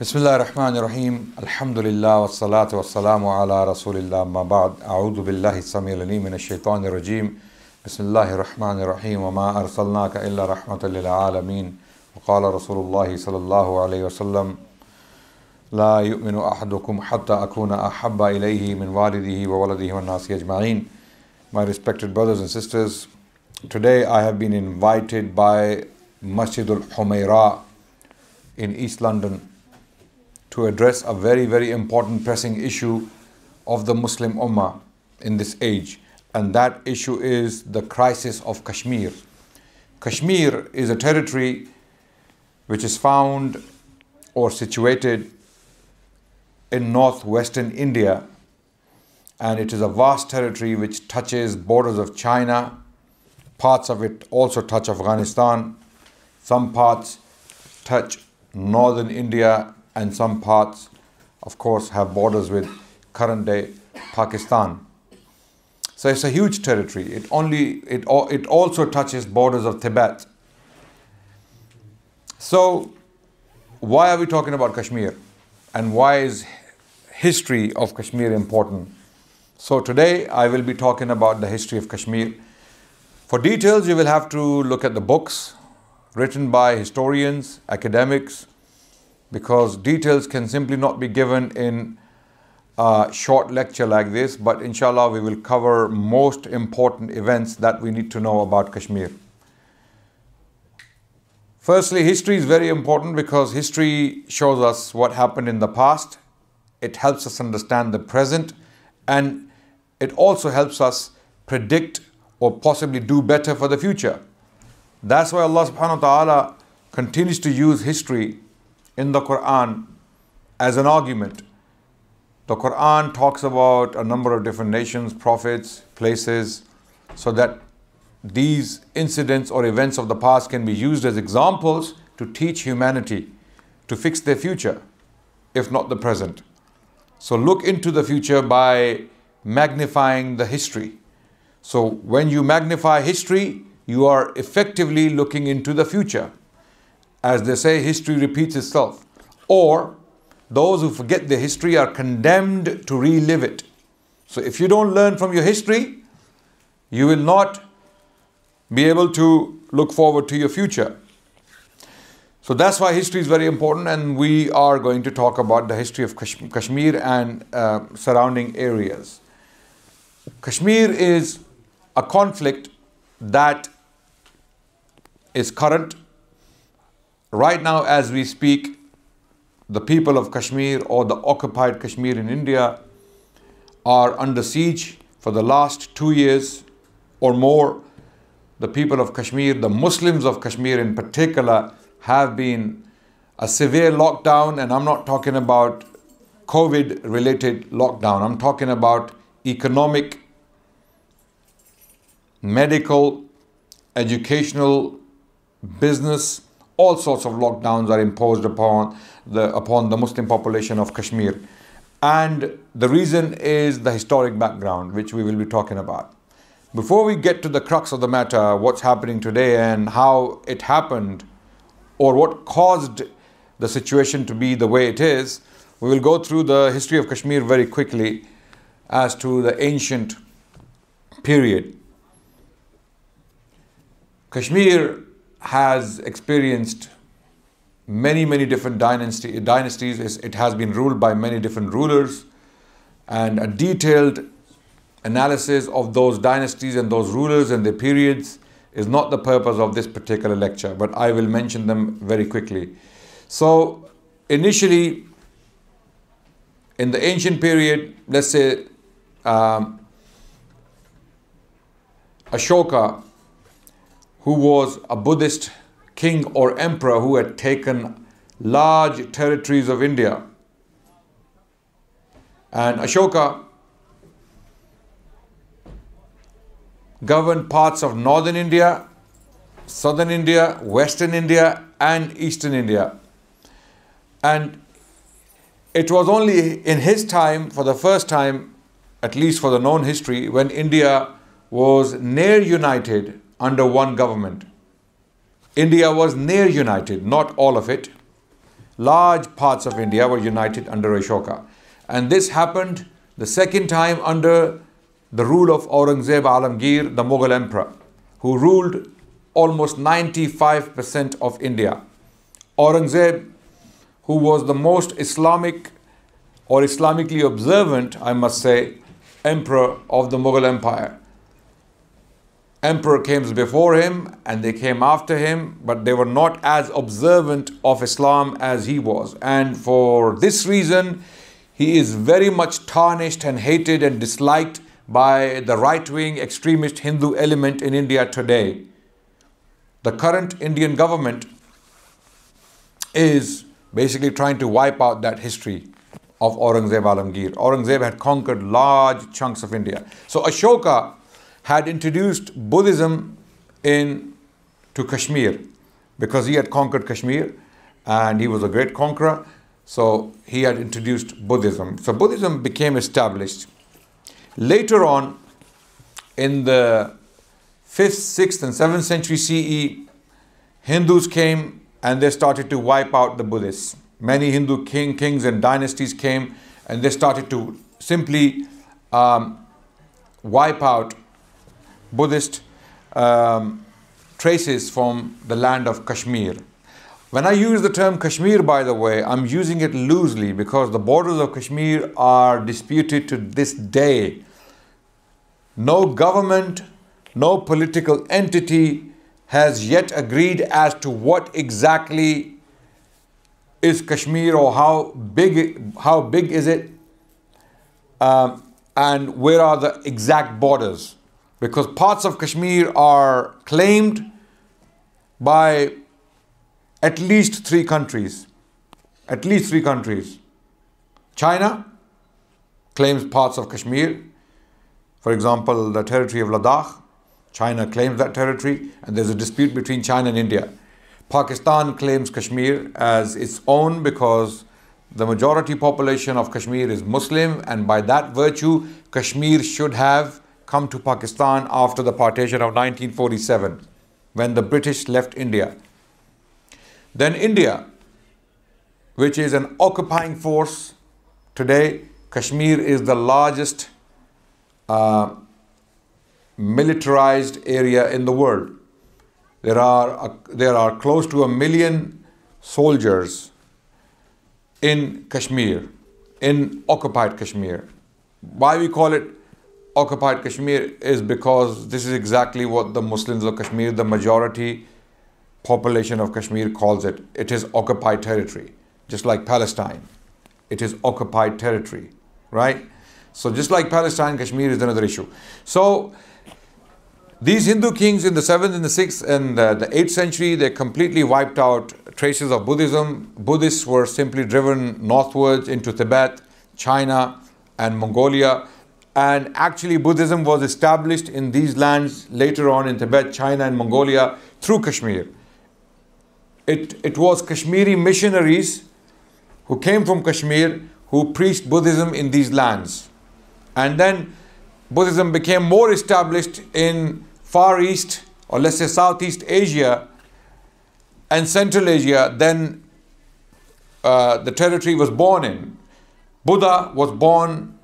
بسم الله الرحمن الرحيم الحمد لله والصلاة والسلام على رسول الله ما بعد أعوذ بالله السميع العليم من الشيطان الرجيم بسم الله الرحمن الرحيم وما أرسلناك إلا رحمة للعالمين وقال رسول الله صلى الله عليه وسلم لا يؤمن أحدكم حتى أكون أحب إليه من والده وولده والناس أجمعين My respected brothers and sisters, today I have been invited by Masjid al-Humaira in East London. To address a very, very important pressing issue of the Muslim Ummah in this age. And that issue is the crisis of Kashmir. Kashmir is a territory which is found or situated in northwestern India. And it is a vast territory which touches borders of China. Parts of it also touch Afghanistan. Some parts touch northern India and some parts, of course, have borders with current day Pakistan. So it's a huge territory. It only it it also touches borders of Tibet. So why are we talking about Kashmir? And why is history of Kashmir important? So today I will be talking about the history of Kashmir. For details, you will have to look at the books written by historians, academics, because details can simply not be given in a short lecture like this, but inshallah we will cover most important events that we need to know about Kashmir. Firstly, history is very important because history shows us what happened in the past. It helps us understand the present and it also helps us predict or possibly do better for the future. That's why Allah subhanahu wa ta'ala continues to use history in the Quran as an argument. The Quran talks about a number of different nations, prophets, places, so that these incidents or events of the past can be used as examples to teach humanity to fix their future, if not the present. So look into the future by magnifying the history. So when you magnify history, you are effectively looking into the future. As they say, history repeats itself. Or those who forget their history are condemned to relive it. So if you don't learn from your history, you will not be able to look forward to your future. So that's why history is very important, and we are going to talk about the history of Kashmir and uh, surrounding areas. Kashmir is a conflict that is current. Right now, as we speak, the people of Kashmir or the occupied Kashmir in India are under siege for the last two years or more. The people of Kashmir, the Muslims of Kashmir in particular, have been a severe lockdown, and I'm not talking about COVID related lockdown, I'm talking about economic, medical, educational, business, all sorts of lockdowns are imposed upon the, upon the Muslim population of Kashmir. And the reason is the historic background, which we will be talking about. Before we get to the crux of the matter, what's happening today and how it happened, or what caused the situation to be the way it is, we will go through the history of Kashmir very quickly as to the ancient period. Kashmir has experienced many, many different dynasty, dynasties. It has been ruled by many different rulers, and a detailed analysis of those dynasties and those rulers and their periods is not the purpose of this particular lecture, but I will mention them very quickly. So, initially, in the ancient period, let's say um, Ashoka, who was a Buddhist king or emperor who had taken large territories of India. And Ashoka governed parts of northern India, southern India, western India, and eastern India. And it was only in his time, for the first time, at least for the known history, when India was near united under one government. India was near united, not all of it. large parts of India were united under Ashoka. And this happened the second time under the rule of Aurangzeb Alamgir, the Mughal emperor, who ruled almost 95% of India. Aurangzeb, who was the most Islamic or Islamically observant, I must say, emperor of the Mughal Empire. Emperor came before him and they came after him, but they were not as observant of Islam as he was. And for this reason, he is very much tarnished and hated and disliked by the right wing extremist Hindu element in India today. The current Indian government is basically trying to wipe out that history of Aurangzeb Alamgir. Aurangzeb had conquered large chunks of India. So Ashoka had introduced Buddhism in to Kashmir because he had conquered Kashmir and he was a great conqueror. So he had introduced Buddhism. So Buddhism became established. Later on, in the 5th, 6th, and 7th century CE, Hindus came and they started to wipe out the Buddhists. Many Hindu king, kings and dynasties came and they started to simply um, wipe out Buddhist um, traces from the land of Kashmir. When I use the term Kashmir, by the way, I'm using it loosely because the borders of Kashmir are disputed to this day. No government, no political entity has yet agreed as to what exactly is Kashmir or how big how big is it, um, and where are the exact borders because parts of Kashmir are claimed by at least three countries. At least three countries. China claims parts of Kashmir. For example, the territory of Ladakh. China claims that territory, and there's a dispute between China and India. Pakistan claims Kashmir as its own because the majority population of Kashmir is Muslim, and by that virtue, Kashmir should have come to Pakistan after the partition of 1947 when the British left India. Then India, which is an occupying force today, Kashmir is the largest uh, militarized area in the world. There are, there are close to a million soldiers in Kashmir, in occupied Kashmir. Why we call it occupied Kashmir is because this is exactly what the Muslims of Kashmir, the majority population of Kashmir, calls it. It is occupied territory, just like Palestine. It is occupied territory, right? So, just like Palestine, Kashmir is another issue. So, these Hindu kings in the 7th and the 6th and uh, the 8th century, they completely wiped out traces of Buddhism. Buddhists were simply driven northwards into Tibet, China, and Mongolia and actually, Buddhism was established in these lands later on in Tibet, China, and Mongolia through Kashmir. It, it was Kashmiri missionaries who came from Kashmir who preached Buddhism in these lands. And then Buddhism became more established in Far East, or let's say Southeast Asia and Central Asia than uh, the territory was born in. Buddha was born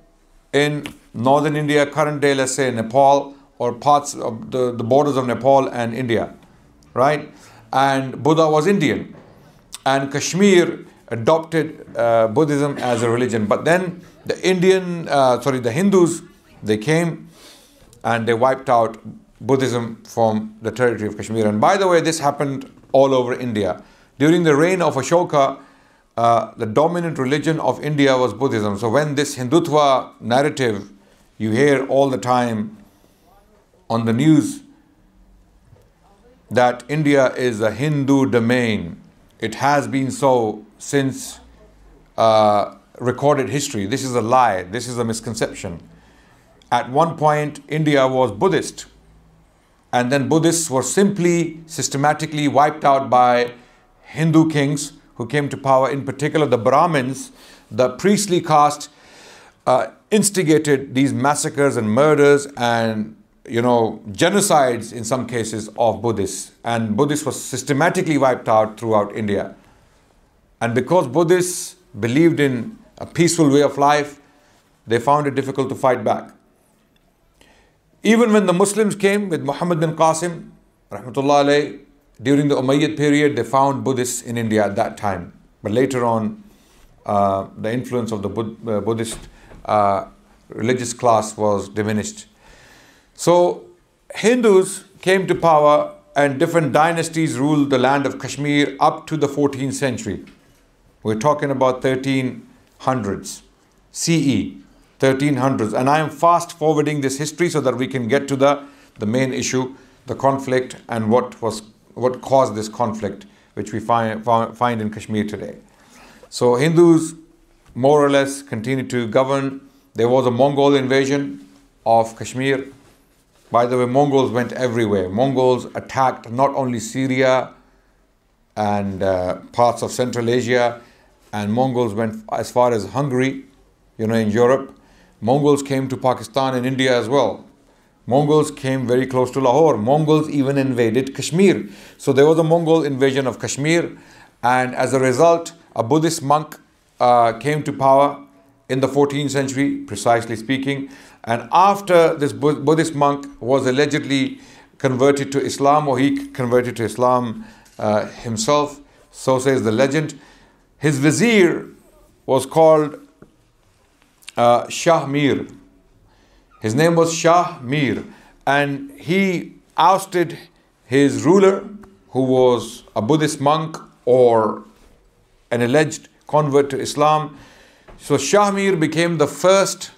in northern India, current day, let's say Nepal, or parts of the, the borders of Nepal and India, right? And Buddha was Indian. And Kashmir adopted uh, Buddhism as a religion. But then the Indian, uh, sorry, the Hindus, they came and they wiped out Buddhism from the territory of Kashmir. And by the way, this happened all over India. During the reign of Ashoka, uh, the dominant religion of India was Buddhism. So when this Hindutva narrative you hear all the time on the news that India is a Hindu domain. It has been so since uh, recorded history. This is a lie. This is a misconception. At one point, India was Buddhist, and then Buddhists were simply systematically wiped out by Hindu kings who came to power, in particular the Brahmins, the priestly caste. Uh, instigated these massacres and murders and you know genocides in some cases of Buddhists and Buddhists was systematically wiped out throughout India. And because Buddhists believed in a peaceful way of life, they found it difficult to fight back. Even when the Muslims came with Muhammad bin Qasim, rahmatullah during the Umayyad period, they found Buddhists in India at that time. But later on, uh, the influence of the Bud- uh, Buddhist uh, religious class was diminished. So Hindus came to power and different dynasties ruled the land of Kashmir up to the 14th century. We're talking about 1300s, CE, 1300s. And I am fast forwarding this history so that we can get to the, the main issue, the conflict, and what, was, what caused this conflict, which we find, find in Kashmir today. So Hindus more or less continued to govern. There was a Mongol invasion of Kashmir. By the way, Mongols went everywhere. Mongols attacked not only Syria and uh, parts of Central Asia, and Mongols went as far as Hungary, you know, in Europe. Mongols came to Pakistan and India as well. Mongols came very close to Lahore. Mongols even invaded Kashmir. So there was a Mongol invasion of Kashmir, and as a result, a Buddhist monk uh, came to power in the 14th century, precisely speaking. And after this Buddhist monk was allegedly converted to Islam, or he converted to Islam uh, himself, so says the legend, his vizier was called uh, Shah Mir. His name was Shah Mir, and he ousted his ruler, who was a Buddhist monk or an alleged convert to Islam. So Shah Mir became the first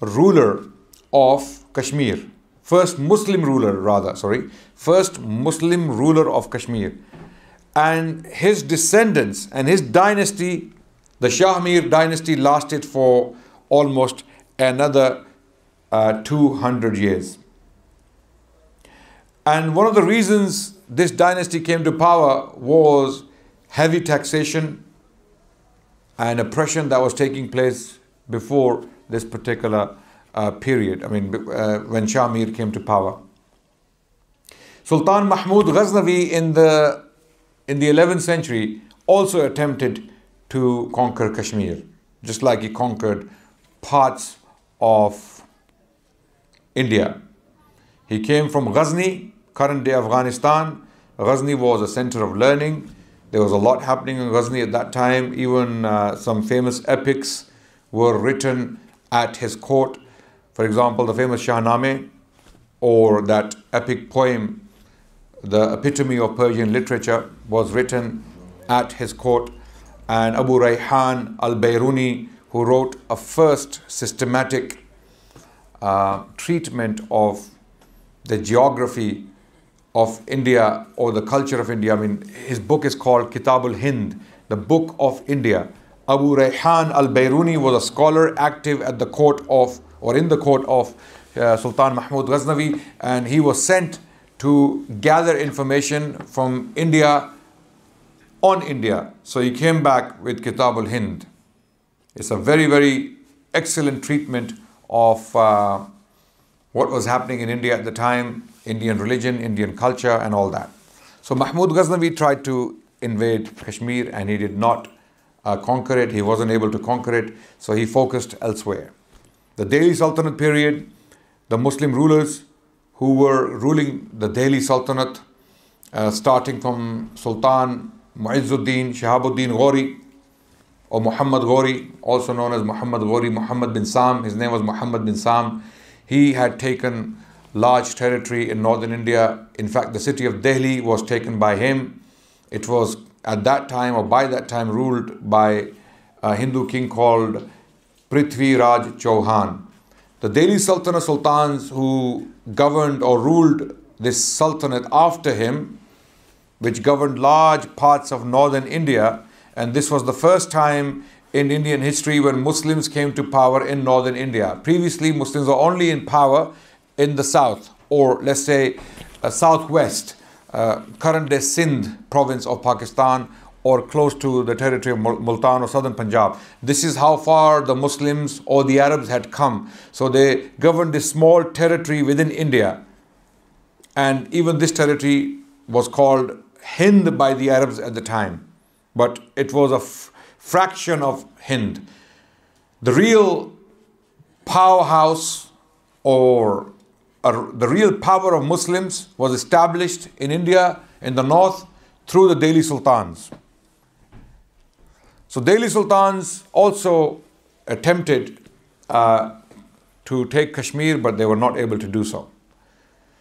ruler of Kashmir, first Muslim ruler, rather, sorry, first Muslim ruler of Kashmir. And his descendants and his dynasty, the Shah Mir dynasty, lasted for almost another uh, 200 years. And one of the reasons this dynasty came to power was heavy taxation and oppression that was taking place before this particular uh, period, I mean, uh, when Shah Mir came to power. Sultan Mahmud Ghaznavi in the, in the 11th century also attempted to conquer Kashmir, just like he conquered parts of India. He came from Ghazni, current day Afghanistan. Ghazni was a center of learning. There was a lot happening in Ghazni at that time. Even uh, some famous epics were written at his court. For example, the famous Shahnameh, or that epic poem, the epitome of Persian literature, was written at his court. And Abu Rayhan al Biruni, who wrote a first systematic uh, treatment of the geography of India or the culture of India. I mean, his book is called Kitabul Hind, the Book of India. Abu Rayhan al Biruni was a scholar active at the court of or in the court of uh, Sultan Mahmud Ghaznavi, and he was sent to gather information from India on India. So he came back with Kitabul Hind. It's a very, very excellent treatment of uh, what was happening in India at the time, Indian religion, Indian culture, and all that. So Mahmud Ghaznavi tried to invade Kashmir and he did not uh, conquer it. He wasn't able to conquer it, so he focused elsewhere. The Delhi Sultanate period, the Muslim rulers who were ruling the Delhi Sultanate, uh, starting from Sultan Muizzuddin Shahabuddin Ghori, or Muhammad Ghori, also known as Muhammad Ghori, Muhammad bin Sam. His name was Muhammad bin Sam. He had taken large territory in northern India. In fact, the city of Delhi was taken by him. It was at that time or by that time ruled by a Hindu king called Prithvi Raj Chauhan. The Delhi Sultanate sultans who governed or ruled this sultanate after him, which governed large parts of northern India, and this was the first time in Indian history when Muslims came to power in northern India. Previously, Muslims were only in power in the south, or let's say uh, southwest, uh, current day Sindh province of Pakistan, or close to the territory of Multan or southern Punjab. This is how far the Muslims or the Arabs had come. So they governed this small territory within India. And even this territory was called Hind by the Arabs at the time but it was a fraction of Hind. The real powerhouse or the real power of Muslims was established in India in the north through the Delhi Sultans. So Delhi Sultans also attempted uh, to take Kashmir, but they were not able to do so.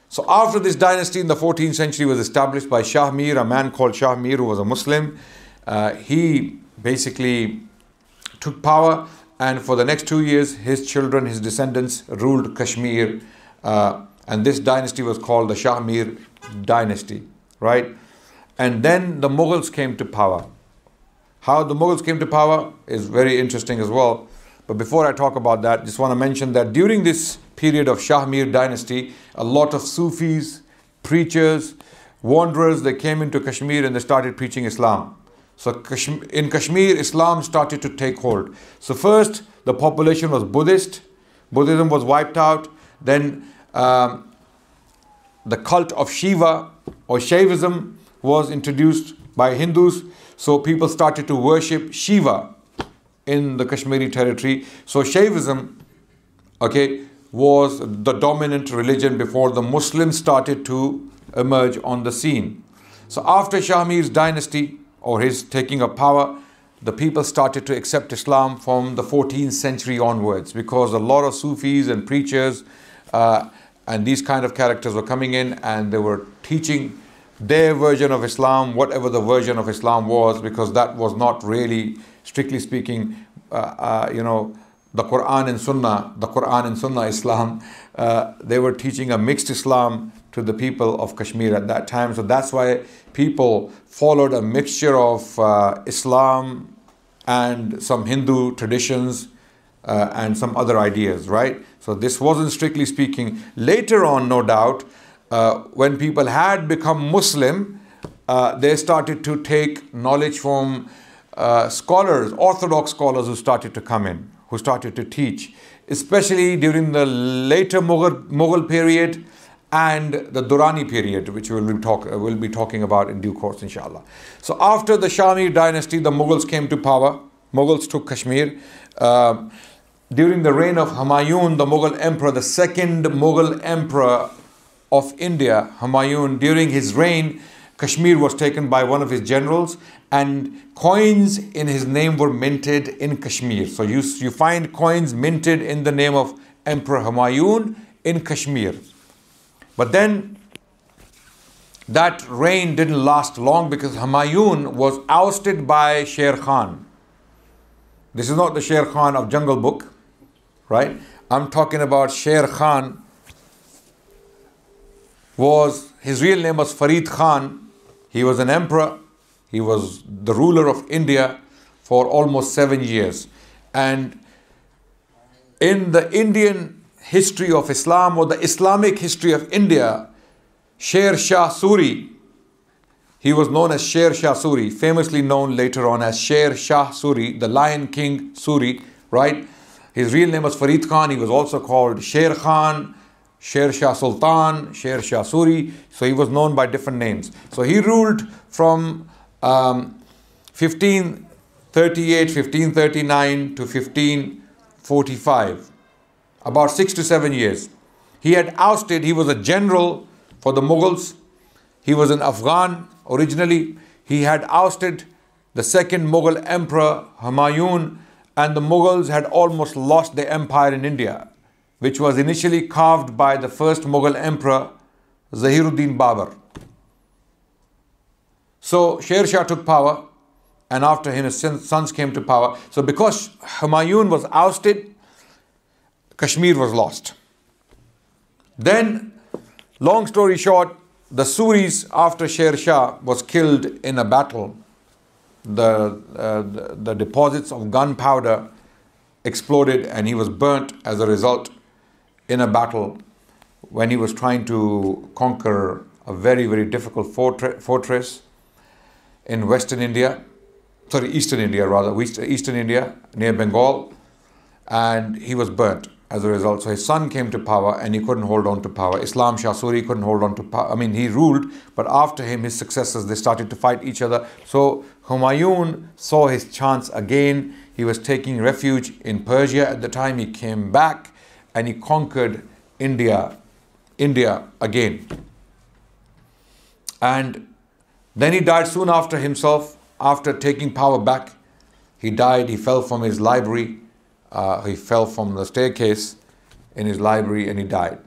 So after this dynasty in the 14th century was established by Shah Mir, a man called Shah Mir who was a Muslim, uh, he basically took power and for the next two years his children, his descendants ruled Kashmir uh, and this dynasty was called the Shahmir dynasty, right? And then the Mughals came to power. How the Mughals came to power is very interesting as well. But before I talk about that, just want to mention that during this period of Shahmir dynasty, a lot of Sufis, preachers, wanderers, they came into Kashmir and they started preaching Islam. So in Kashmir, Islam started to take hold. So first, the population was Buddhist. Buddhism was wiped out. Then um, the cult of Shiva or Shaivism was introduced by Hindus. So people started to worship Shiva in the Kashmiri territory. So Shaivism, okay, was the dominant religion before the Muslims started to emerge on the scene. So after Shah Mir's dynasty or his taking of power, the people started to accept Islam from the 14th century onwards because a lot of Sufis and preachers uh, and these kind of characters were coming in and they were teaching their version of Islam, whatever the version of Islam was, because that was not really, strictly speaking, uh, uh, you know, the Quran and Sunnah, the Quran and Sunnah Islam, uh, they were teaching a mixed Islam to the people of Kashmir at that time. So that's why people followed a mixture of uh, Islam and some Hindu traditions uh, and some other ideas, right? So this wasn't strictly speaking. Later on, no doubt, uh, when people had become Muslim, uh, they started to take knowledge from uh, scholars, orthodox scholars who started to come in who started to teach, especially during the later Mughal, Mughal period and the Durrani period, which we'll be, talk, uh, we'll be talking about in due course, inshallah. So after the Shami dynasty, the Mughals came to power. Mughals took Kashmir. Uh, during the reign of Humayun, the Mughal emperor, the second Mughal emperor of India, Humayun, during his reign, Kashmir was taken by one of his generals and coins in his name were minted in Kashmir. So you, you find coins minted in the name of Emperor Humayun in Kashmir. But then that reign didn't last long because Humayun was ousted by Sher Khan. This is not the Sher Khan of Jungle Book, right? I'm talking about Sher Khan was his real name was Farid Khan. He was an emperor he was the ruler of India for almost seven years. And in the Indian history of Islam or the Islamic history of India, Sher Shah Suri, he was known as Sher Shah Suri, famously known later on as Sher Shah Suri, the Lion King Suri, right? His real name was Farid Khan. He was also called Sher Khan, Sher Shah Sultan, Sher Shah Suri. So he was known by different names. So he ruled from um, 1538, 1539 to 1545, about six to seven years. He had ousted, he was a general for the Mughals. He was an Afghan originally. He had ousted the second Mughal emperor, Humayun, and the Mughals had almost lost their empire in India, which was initially carved by the first Mughal emperor, Zahiruddin Babur. So Sher Shah took power, and after him, his sons came to power. So because Humayun was ousted, Kashmir was lost. Then, long story short, the Suris, after Sher Shah was killed in a battle, the, uh, the, deposits of gunpowder exploded and he was burnt as a result in a battle when he was trying to conquer a very, very difficult fortress in Western India, sorry, Eastern India rather, Eastern India near Bengal, and he was burnt. As a result. So his son came to power and he couldn't hold on to power. Islam Shah Suri couldn't hold on to power. I mean, he ruled, but after him, his successors, they started to fight each other. So Humayun saw his chance again. He was taking refuge in Persia at the time. He came back and he conquered India, India again. And then he died soon after himself, after taking power back. He died, he fell from his library uh, he fell from the staircase in his library and he died.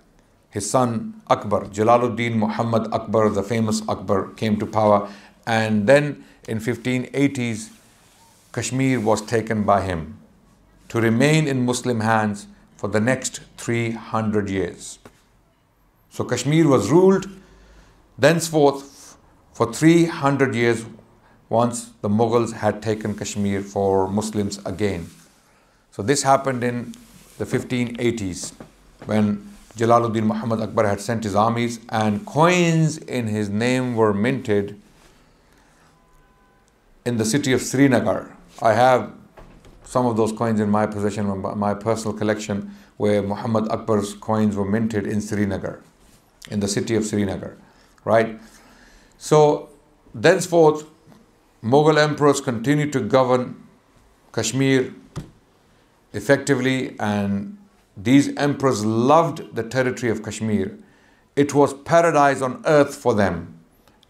His son Akbar, Jalaluddin Muhammad Akbar, the famous Akbar, came to power. And then in 1580s, Kashmir was taken by him to remain in Muslim hands for the next 300 years. So Kashmir was ruled thenceforth for 300 years once the Mughals had taken Kashmir for Muslims again. So this happened in the 1580s when Jalaluddin Muhammad Akbar had sent his armies and coins in his name were minted in the city of Srinagar. I have some of those coins in my possession, my personal collection, where Muhammad Akbar's coins were minted in Srinagar, in the city of Srinagar, right? So, thenceforth, Mughal emperors continued to govern Kashmir effectively, and these emperors loved the territory of Kashmir. It was paradise on earth for them.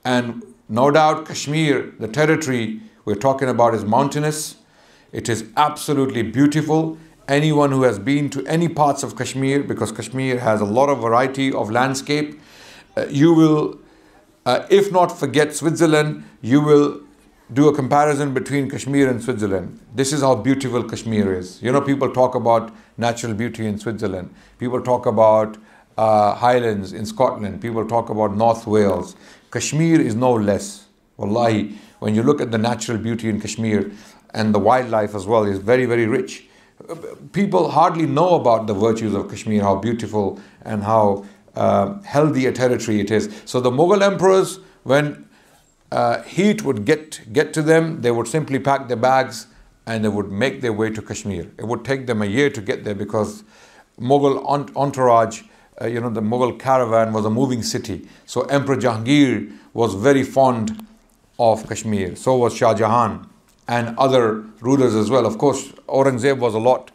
And no doubt, Kashmir, the territory we're talking about, is mountainous. It is absolutely beautiful. Anyone who has been to any parts of Kashmir, because Kashmir has a lot of variety of landscape, uh, you will, uh, if not forget Switzerland, you will do a comparison between Kashmir and Switzerland. This is how beautiful Kashmir is. You know, people talk about natural beauty in Switzerland. People talk about uh, highlands in Scotland. People talk about North Wales. Kashmir is no less. Wallahi, when you look at the natural beauty in Kashmir and the wildlife as well is very, very rich. People hardly know about the virtues of Kashmir, how beautiful and how uh, healthy a territory it is. So the Mughal emperors, when uh, heat would get, get to them, they would simply pack their bags and they would make their way to Kashmir. It would take them a year to get there because Mughal entourage, uh, you know, the Mughal caravan was a moving city. So Emperor Jahangir was very fond of Kashmir. So was Shah Jahan and other rulers as well. Of course, Aurangzeb was a lot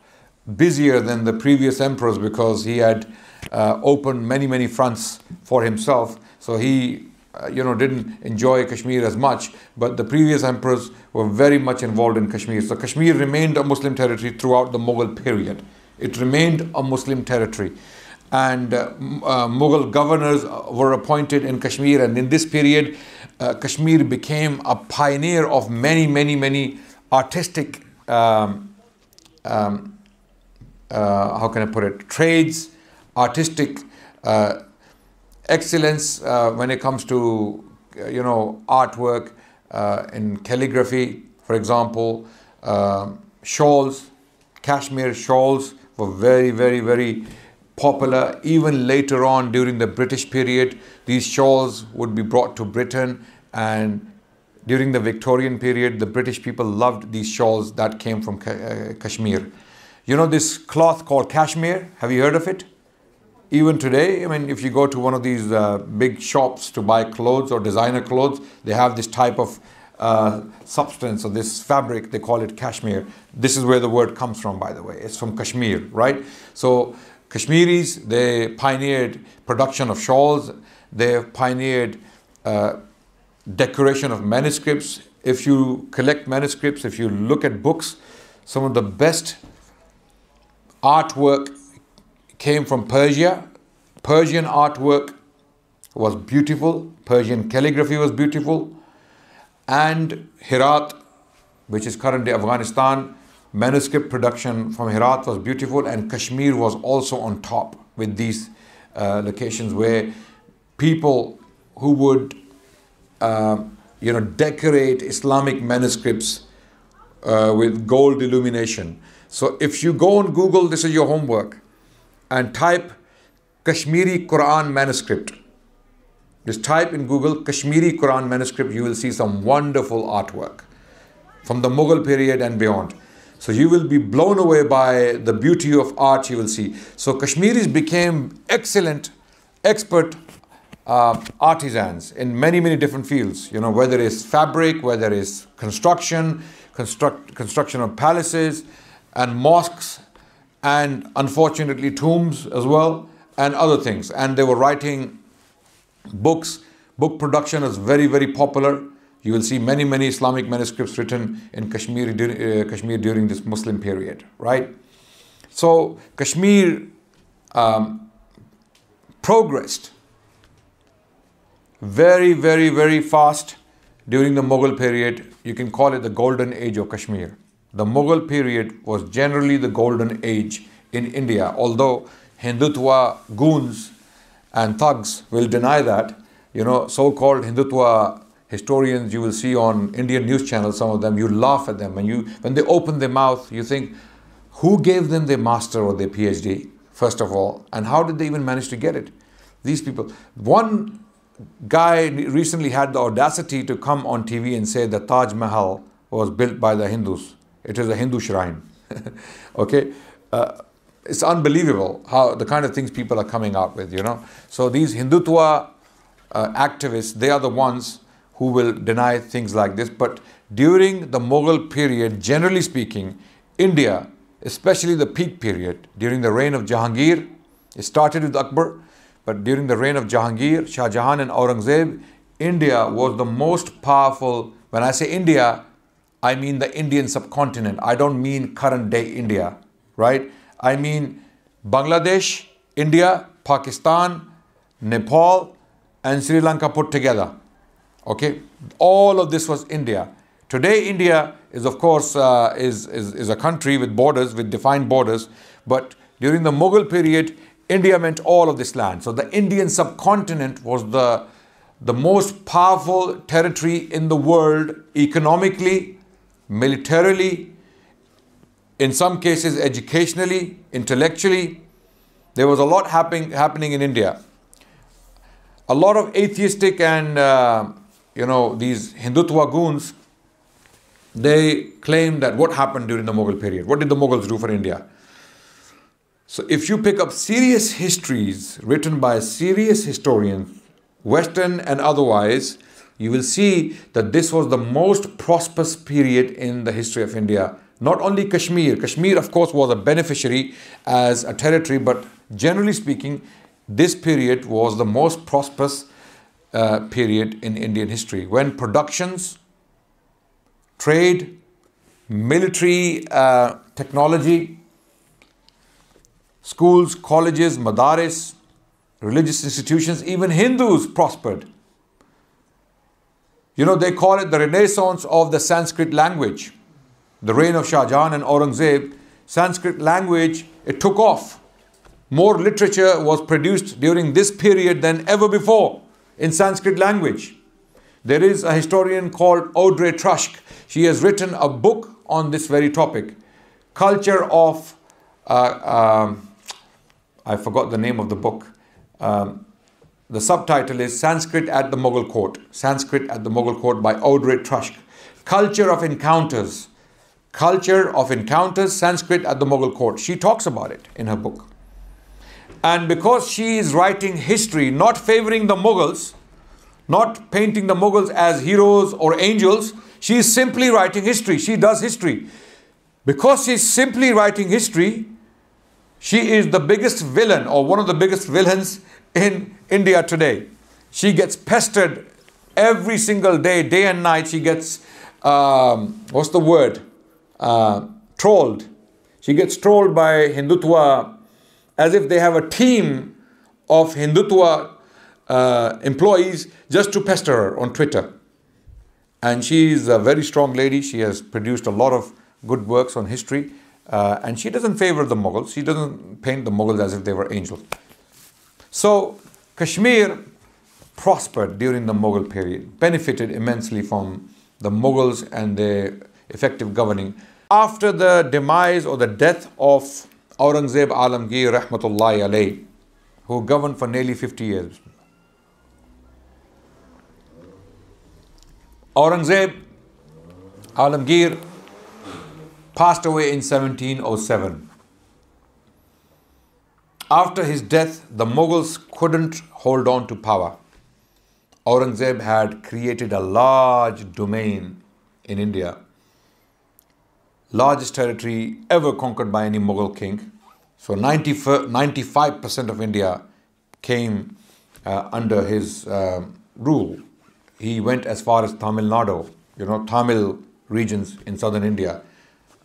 busier than the previous emperors because he had uh, opened many, many fronts for himself. So he uh, you know, didn't enjoy Kashmir as much, but the previous emperors were very much involved in Kashmir. So Kashmir remained a Muslim territory throughout the Mughal period. It remained a Muslim territory. And uh, uh, Mughal governors were appointed in Kashmir, and in this period, uh, Kashmir became a pioneer of many, many, many artistic, um, um, uh, how can I put it, trades, artistic uh, excellence uh, when it comes to uh, you know artwork uh, in calligraphy for example uh, shawls cashmere shawls were very very very popular. Even later on during the british period these shawls would be brought to britain. And during the victorian period the british people loved these shawls that came from uh, kashmir. You know this cloth called cashmere have you heard of it even today, I mean, if you go to one of these uh, big shops to buy clothes or designer clothes, they have this type of uh, substance or this fabric, they call it cashmere. This is where the word comes from, by the way. It's from Kashmir, right? So, Kashmiris, they pioneered production of shawls, they pioneered uh, decoration of manuscripts. If you collect manuscripts, if you look at books, some of the best artwork came from Persia. Persian artwork was beautiful, Persian calligraphy was beautiful, and Herat, which is currently Afghanistan, manuscript production from Herat was beautiful, and Kashmir was also on top with these uh, locations where people who would uh, you know decorate Islamic manuscripts uh, with gold illumination. So if you go on Google, this is your homework and type Kashmiri Quran manuscript. Just type in Google Kashmiri Quran manuscript, you will see some wonderful artwork from the Mughal period and beyond. So you will be blown away by the beauty of art you will see. So Kashmiris became excellent, expert uh, artisans in many, many different fields. You know, whether it's fabric, whether it's construction, construct, construction of palaces and mosques, and unfortunately tombs as well, and other things. And they were writing books. Book production is very, very popular. You will see many, many Islamic manuscripts written in Kashmir, uh, Kashmir during this Muslim period, right? So Kashmir um, progressed very, very, very fast during the Mughal period. You can call it the golden age of Kashmir. The Mughal period was generally the golden age in India, although Hindutva goons and thugs will deny that. You know, so-called Hindutva historians you will see on Indian news channels, some of them, you laugh at them. And you, when they open their mouth, you think, who gave them their master or their PhD, first of all? And how did they even manage to get it? These people. One guy recently had the audacity to come on TV and say that Taj Mahal was built by the Hindus. It is a Hindu shrine. okay? Uh, it's unbelievable how the kind of things people are coming out with, you know. So these Hindutva uh, activists, they are the ones who will deny things like this. But during the Mughal period, generally speaking, India, especially the peak period, during the reign of Jahangir, it started with Akbar, but during the reign of Jahangir, Shah Jahan and Aurangzeb, India was the most powerful. When I say India, I mean the Indian subcontinent. I don't mean current day India, right? I mean Bangladesh, India, Pakistan, Nepal, and Sri Lanka put together. Okay, all of this was India. Today, India is, of course, uh, is, is, is a country with borders, with defined borders. But during the Mughal period, India meant all of this land. So the Indian subcontinent was the, the most powerful territory in the world economically, militarily, in some cases educationally, intellectually. There was a lot happening, happening in India. A lot of atheistic and uh, you know, these Hindutva goons, they claim that what happened during the Mughal period? What did the Mughals do for India? So if you pick up serious histories written by serious historians, Western and otherwise, you will see that this was the most prosperous period in the history of India. Not only Kashmir, Kashmir of course was a beneficiary as a territory, but generally speaking, this period was the most prosperous uh, period in Indian history when productions, trade, military uh, technology, schools, colleges, madaris, religious institutions, even Hindus prospered. You know, they call it the renaissance of the Sanskrit language. The reign of Shah Jahan and Aurangzeb, Sanskrit language, it took off. More literature was produced during this period than ever before in Sanskrit language. There is a historian called Audrey Truschke. She has written a book on this very topic, Culture of, uh, um, I forgot the name of the book. Um, the subtitle is Sanskrit at the Mughal Court. Sanskrit at the Mughal Court by Audrey Truschke. Culture of Encounters. Culture of Encounters, Sanskrit at the Mughal Court. She talks about it in her book. And because she is writing history, not favoring the Mughals, not painting the Mughals as heroes or angels, she is simply writing history. She does history. Because she's simply writing history, she is the biggest villain or one of the biggest villains in India today. She gets pestered every single day, day and night. She gets, um, what's the word? Uh, trolled. She gets trolled by Hindutva as if they have a team of Hindutva uh, employees just to pester her on Twitter. And she's a very strong lady. She has produced a lot of good works on history. Uh, and she doesn't favor the Mughals. She doesn't paint the Mughals as if they were angels. So Kashmir prospered during the Mughal period, benefited immensely from the Mughals and their effective governing. After the demise or the death of Aurangzeb Alamgir Rahmatullahi alayh, who governed for nearly 50 years. Aurangzeb Alamgir passed away in 1707. After his death, the Mughals couldn't hold on to power. Aurangzeb had created a large domain in India, largest territory ever conquered by any Mughal king. So 90, 95% of India came uh, under his uh, rule. He went as far as Tamil Nadu, you know, Tamil regions in southern India,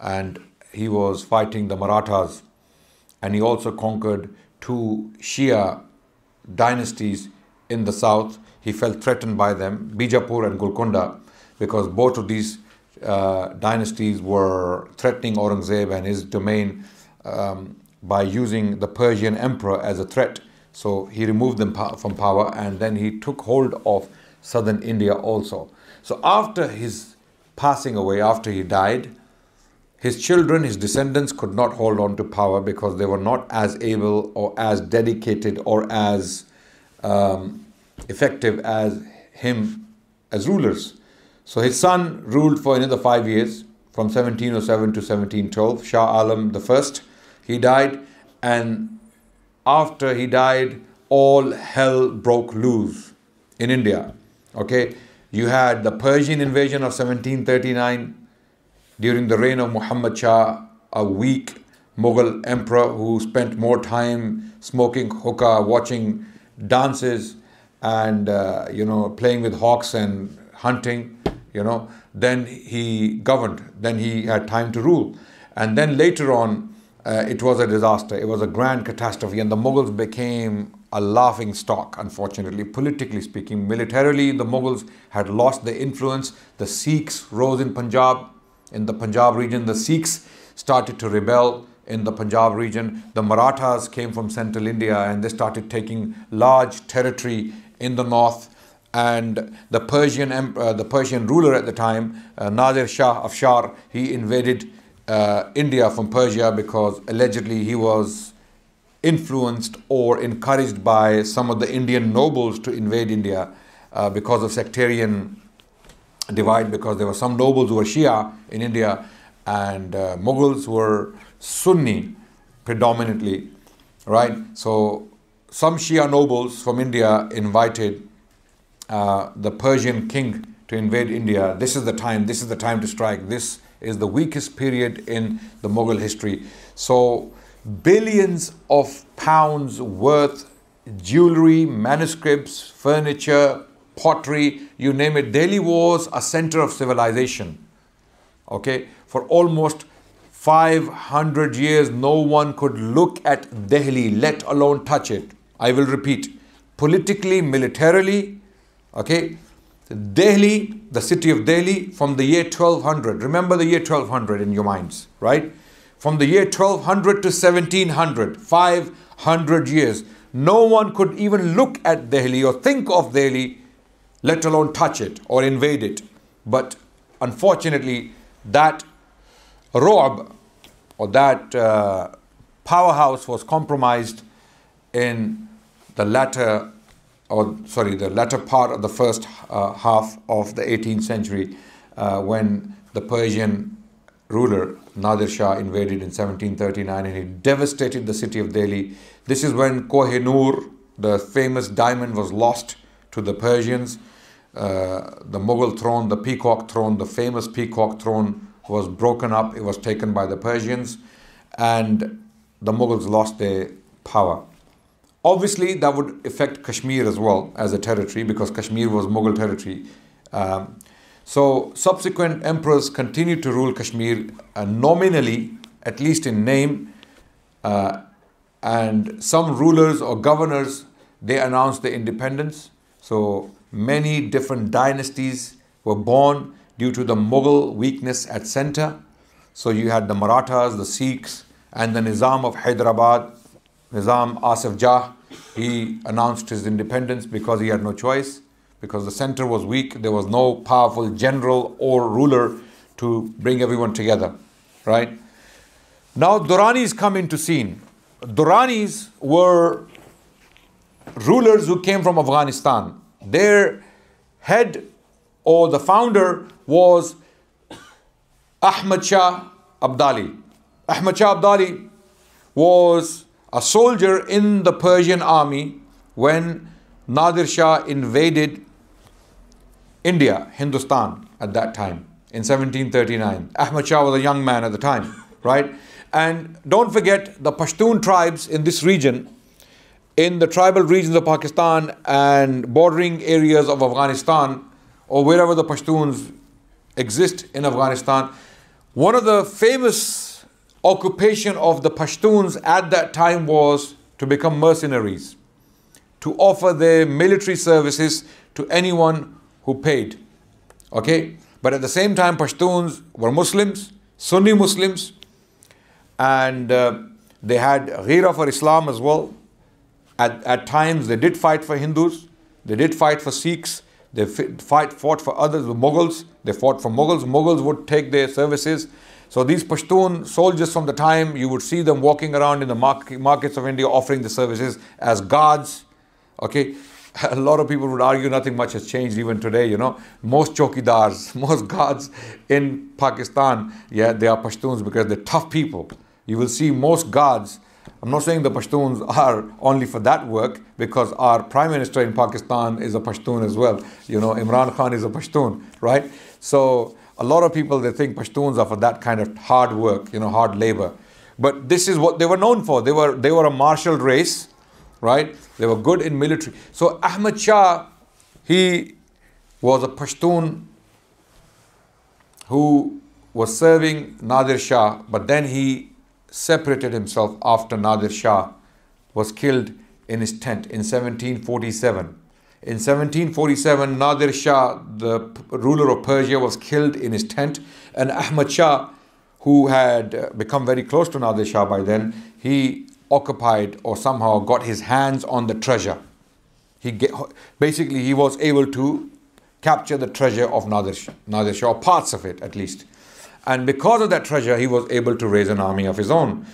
and he was fighting the Marathas, and he also conquered two Shia dynasties in the south. He felt threatened by them, Bijapur and Golconda, because both of these uh, dynasties were threatening Aurangzeb and his domain um, by using the Persian emperor as a threat. So he removed them from power and then he took hold of southern India also. So after his passing away, after he died, his children, his descendants could not hold on to power because they were not as able or as dedicated or as um, effective as him as rulers. So his son ruled for another five years from 1707 to 1712, Shah Alam I. He died and after he died, all hell broke loose in India. Okay, you had the Persian invasion of 1739 during the reign of Muhammad Shah, a weak Mughal emperor who spent more time smoking hookah, watching dances, and uh, you know playing with hawks and hunting. You know, then he governed. Then he had time to rule, and then later on uh, it was a disaster. It was a grand catastrophe, and the Mughals became a laughing stock, unfortunately, politically speaking. Militarily, the Mughals had lost their influence. The Sikhs rose in Punjab, in the Punjab region. The Sikhs started to rebel in the Punjab region. The Marathas came from central India and they started taking large territory in the north. And the Persian, uh, the Persian ruler at the time, uh, Nadir Shah Afshar, he invaded uh, India from Persia because allegedly he was influenced or encouraged by some of the Indian nobles to invade India uh, because of sectarian divide because there were some nobles who were Shia in India and uh, Mughals were Sunni predominantly, right? So some Shia nobles from India invited uh, the Persian king to invade India. This is the time, this is the time to strike. This is the weakest period in the Mughal history. So, billions of pounds worth jewelry, manuscripts, furniture, pottery, you name it. Delhi was a center of civilization. Okay, for almost 500 years, no one could look at Delhi, let alone touch it. I will repeat politically, militarily, okay, Delhi, the city of Delhi, from the year 1200. Remember the year 1200 in your minds, right? From the year 1200 to 1700, 500 years. No one could even look at Delhi or think of Delhi, let alone touch it or invade it. But unfortunately, that Roab or that uh, powerhouse was compromised in the latter or sorry, the latter part of the first uh, half of the 18th century, uh, when the Persian ruler Nadir Shah invaded in 1739 and he devastated the city of Delhi. This is when Kohinoor, the famous diamond, was lost to the Persians. Uh, the Mughal throne, the peacock throne, the famous peacock throne was broken up. It was taken by the Persians, and the Mughals lost their power. Obviously, that would affect Kashmir as well as a territory because Kashmir was Mughal territory. Um, so, subsequent emperors continued to rule Kashmir uh, nominally, at least in name, uh, and some rulers or governors they announced their independence. So, many different dynasties were born due to the Mughal weakness at center. So, you had the Marathas, the Sikhs, and the Nizam of Hyderabad, Nizam Asif Jah, he announced his independence because he had no choice, because the center was weak, there was no powerful general or ruler to bring everyone together, right? Now Durranis come into scene. Durranis were rulers who came from Afghanistan. Their head or the founder was Ahmad Shah Abdali. Ahmad Shah Abdali was a soldier in the Persian army when Nadir Shah invaded India, Hindustan at that time in 1739. Ahmad Shah was a young man at the time, right? And don't forget the Pashtun tribes in this region, in the tribal regions of Pakistan and bordering areas of Afghanistan, or wherever the Pashtuns exist in Afghanistan, one of the famous occupation of the Pashtuns at that time was to become mercenaries, to offer their military services to anyone who paid. Okay? But at the same time, Pashtuns were Muslims, Sunni Muslims, and uh, they had ghira for Islam as well. At, at times, they did fight for Hindus, they did fight for Sikhs, they fight, fought for others, the Mughals, they fought for Mughals. Mughals would take their services. So these Pashtun soldiers from the time, you would see them walking around in the markets of India offering the services as guards. Okay, a lot of people would argue nothing much has changed even today, you know. Most chokidars, most guards in Pakistan, yeah, they are Pashtuns because they're tough people. You will see most guards, I'm not saying the Pashtuns are only for that work because our prime minister in Pakistan is a Pashtun as well. You know, Imran Khan is a Pashtun, right? So a lot of people, they think Pashtuns are for that kind of hard work, you know, hard labor. But this is what they were known for. They were, they were a martial race right? They were good in military. So Ahmad Shah, he was a Pashtun who was serving Nadir Shah, but then he separated himself after Nadir Shah was killed in his tent in 1747. In 1747, Nadir Shah, the ruler of Persia, was killed in his tent, and Ahmad Shah, who had uh, become very close to Nadir Shah by then, he occupied or somehow got his hands on the treasure. He get, basically he was able to capture the treasure of Nadir Shah, Nadir Shah, or parts of it at least. And because of that treasure, he was able to raise an army of his own.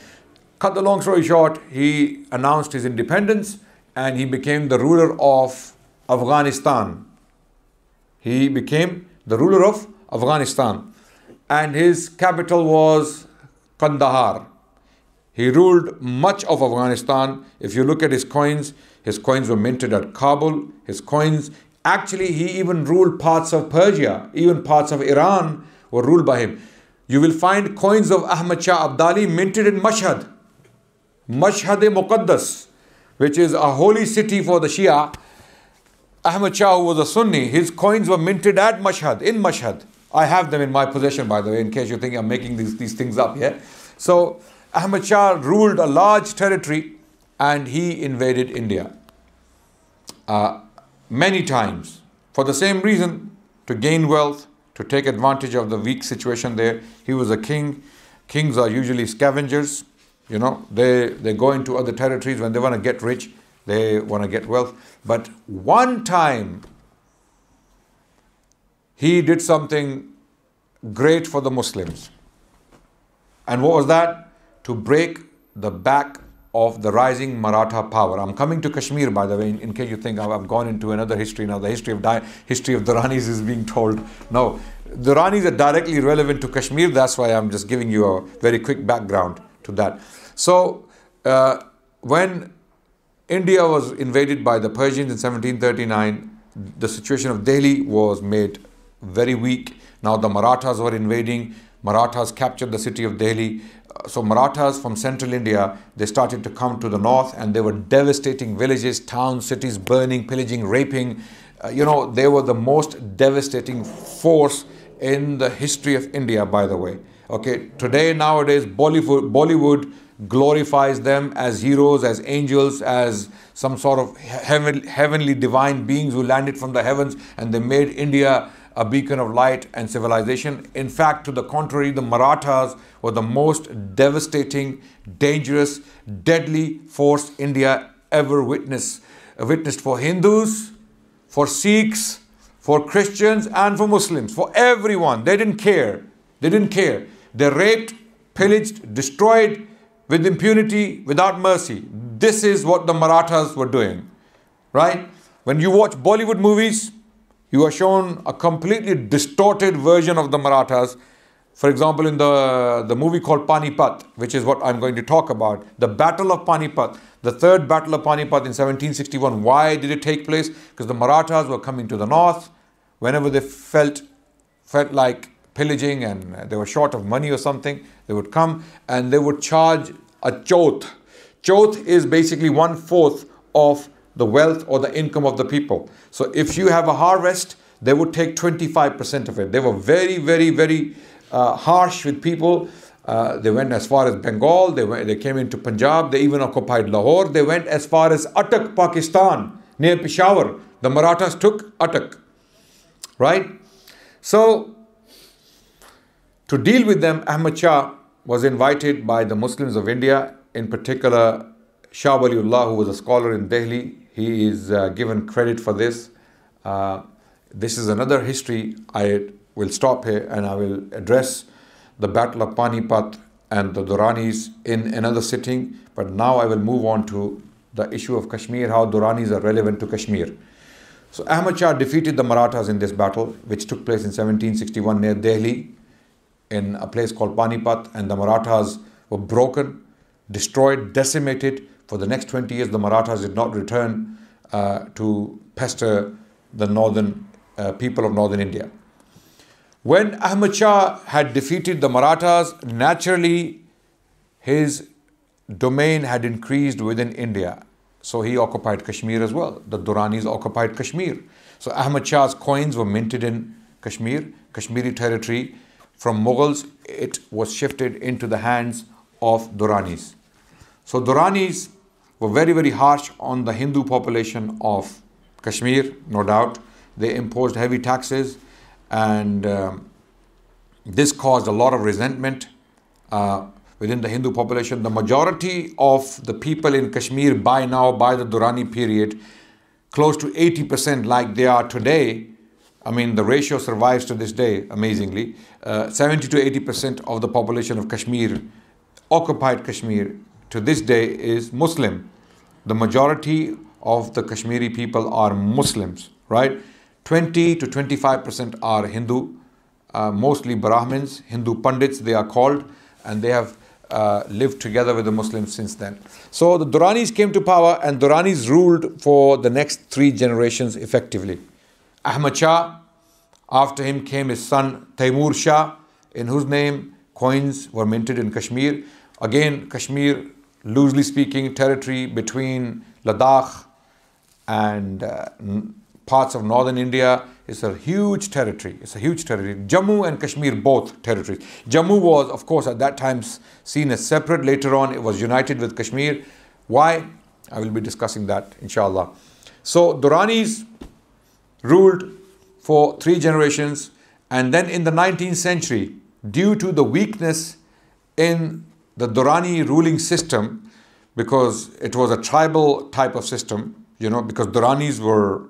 Cut the long story short, he announced his independence and he became the ruler of Afghanistan. He became the ruler of Afghanistan. And his capital was Kandahar. He ruled much of Afghanistan. If you look at his coins, his coins were minted at Kabul. His coins, actually, he even ruled parts of Persia, even parts of Iran were ruled by him. You will find coins of Ahmad Shah Abdali minted in Mashhad, Mashhad-e Muqaddas, which is a holy city for the Shia. Ahmad Shah, who was a Sunni, his coins were minted at Mashhad, in Mashhad. I have them in my possession, by the way, in case you think I'm making these, these things up, yeah? So, Ahmad Shah ruled a large territory and he invaded India uh, many times for the same reason to gain wealth, to take advantage of the weak situation there. He was a king. Kings are usually scavengers. You know, they, they go into other territories when they want to get rich, they want to get wealth. But one time, he did something great for the Muslims. And what was that? to break the back of the rising Maratha power. I'm coming to Kashmir, by the way, in, in case you think I've, I've, gone into another history now. The history of di- history of Durranis is being told. No, Durranis are directly relevant to Kashmir. That's why I'm just giving you a very quick background to that. So, uh, when India was invaded by the Persians in 1739, the situation of Delhi was made very weak. Now the Marathas were invading. Marathas captured the city of Delhi so Marathas from central India, they started to come to the north and they were devastating villages, towns, cities, burning, pillaging, raping. Uh, you know, they were the most devastating force in the history of India, by the way. Okay, today, nowadays, Bollywood, Bollywood glorifies them as heroes, as angels, as some sort of heaven, heavenly divine beings who landed from the heavens and they made India a beacon of light and civilization. In fact, to the contrary, the Marathas were the most devastating, dangerous, deadly force India ever witnessed. Witnessed for Hindus, for Sikhs, for Christians, and for Muslims, for everyone. They didn't care. They didn't care. They raped, pillaged, destroyed with impunity, without mercy. This is what the Marathas were doing, right? When you watch Bollywood movies, you are shown a completely distorted version of the Marathas. For example, in the, the movie called Panipat, which is what I'm going to talk about, the Battle of Panipat, the third Battle of Panipat in 1761. Why did it take place? Because the Marathas were coming to the north. Whenever they felt felt like pillaging and they were short of money or something, they would come and they would charge a chauth. Chauth is basically one fourth of the wealth or the income of the people. So if you have a harvest, they would take 25% of it. They were very, very, very uh, harsh with people. Uh, they went as far as Bengal, they, went, they came into Punjab, they even occupied Lahore. They went as far as Attock, Pakistan, near Peshawar. The Marathas took Attock, right? So, to deal with them, Ahmad Shah was invited by the Muslims of India, in particular Shah Waliullah, who was a scholar in Delhi. He is uh, given credit for this. Uh, this is another history. I will stop here and I will address the Battle of Panipat and the Durranis in another sitting. But now I will move on to the issue of Kashmir, how Durranis are relevant to Kashmir. So Ahmad Shah defeated the Marathas in this battle, which took place in 1761 near Delhi, in a place called Panipat, and the Marathas were broken, destroyed, decimated. For the next 20 years, the Marathas did not return uh, to pester the northern uh, people of northern India. When Ahmad Shah had defeated the Marathas, naturally his domain had increased within India. So he occupied Kashmir as well. The Durranis occupied Kashmir. So Ahmad Shah's coins were minted in Kashmir, Kashmiri territory. From Mughals, it was shifted into the hands of Durranis. So Duranis were very, very harsh on the Hindu population of Kashmir, no doubt. They imposed heavy taxes and um, this caused a lot of resentment uh, within the Hindu population. The majority of the people in Kashmir by now, by the Durrani period, close to 80% like they are today. I mean, the ratio survives to this day, amazingly. Uh, 70 to 80% of the population of Kashmir, occupied Kashmir, to this day is Muslim. The majority of the Kashmiri people are Muslims, right? 20 to 25% are Hindu, uh, mostly Brahmins, Hindu Pandits they are called, and they have uh, lived together with the Muslims since then. So the Durranis came to power and Durranis ruled for the next three generations effectively. Ahmad Shah, after him came his son Taimur Shah, in whose name coins were minted in Kashmir. Again, Kashmir, loosely speaking, territory between Ladakh and uh, parts of northern India. It's a huge territory. It's a huge territory. Jammu and Kashmir, both territories. Jammu was, of course, at that time seen as separate. Later on, it was united with Kashmir. Why? I will be discussing that, inshallah. So, Durranis ruled for three generations. And then in the 19th century, due to the weakness in the Durrani ruling system, because it was a tribal type of system, you know, because Durranis were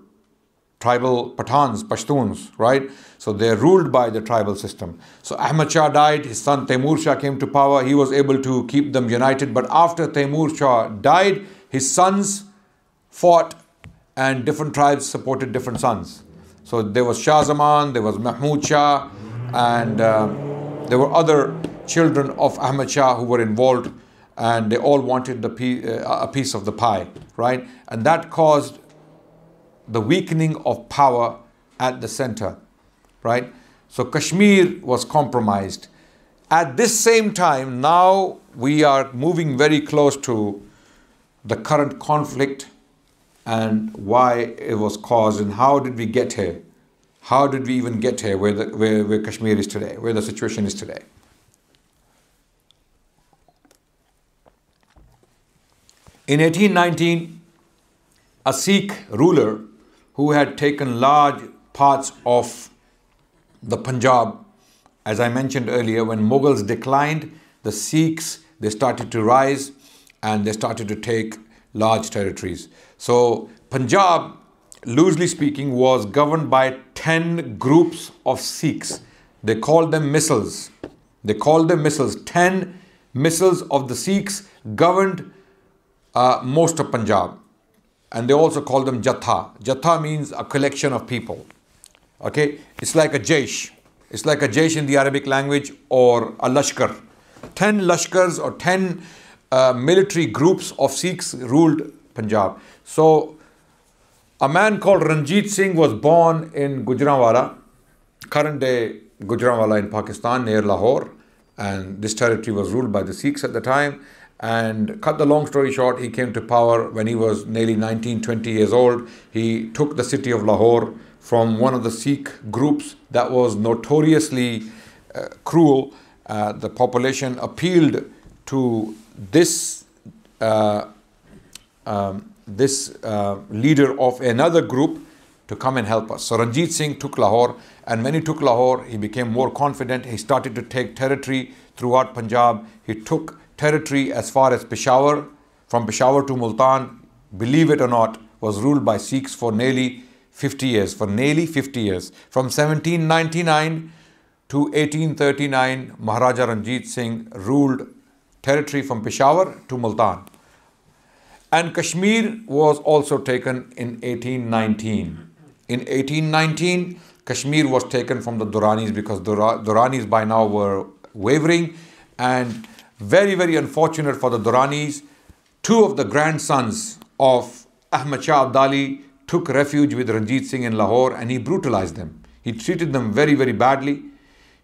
tribal Pathans, Pashtuns, right? So they're ruled by the tribal system. So Ahmad Shah died, his son Taimur Shah came to power, he was able to keep them united. But after Taimur Shah died, his sons fought and different tribes supported different sons. So there was Shah Zaman, there was Mahmud Shah, and um, there were other children of Ahmad Shah who were involved, and they all wanted the uh, a piece of the pie, right? And that caused the weakening of power at the center, right? So Kashmir was compromised. At this same time, now we are moving very close to the current conflict and why it was caused and how did we get here? How did we even get here where, the, where, where Kashmir is today, where the situation is today? In 1819, a Sikh ruler who had taken large parts of the Punjab. As I mentioned earlier, when Mughals declined, the Sikhs they started to rise and they started to take large territories. So Punjab, loosely speaking, was governed by 10 groups of Sikhs. They called them misls. They called them misls. 10 misls of the Sikhs governed uh, most of Punjab and they also call them jatha. Jatha means a collection of people. Okay, it's like a jaish. It's like a Jaish in the Arabic language or a Lashkar. 10 Lashkars or 10 uh, military groups of Sikhs ruled Punjab. So a man called Ranjit Singh was born in Gujranwala, current day Gujranwala in Pakistan near Lahore. And this territory was ruled by the Sikhs at the time. And cut the long story short, he came to power when he was nearly 19, 20 years old. He took the city of Lahore from one of the Sikh groups that was notoriously uh, cruel. Uh, the population appealed to this uh, um, this uh, leader of another group to come and help us. So Ranjit Singh took Lahore, and when he took Lahore, he became more confident. He started to take territory throughout Punjab. He took territory as far as Peshawar, from Peshawar to Multan, believe it or not, was ruled by Sikhs for nearly 50 years. For nearly 50 years. From 1799 to 1839, Maharaja Ranjit Singh ruled territory from Peshawar to Multan. And Kashmir was also taken in 1819. In 1819, Kashmir was taken from the Durranis because Durranis by now were wavering and very, very unfortunate for the Durranis. Two of the grandsons of Ahmad Shah Abdali took refuge with Ranjit Singh in Lahore and he brutalized them. He treated them very, very badly.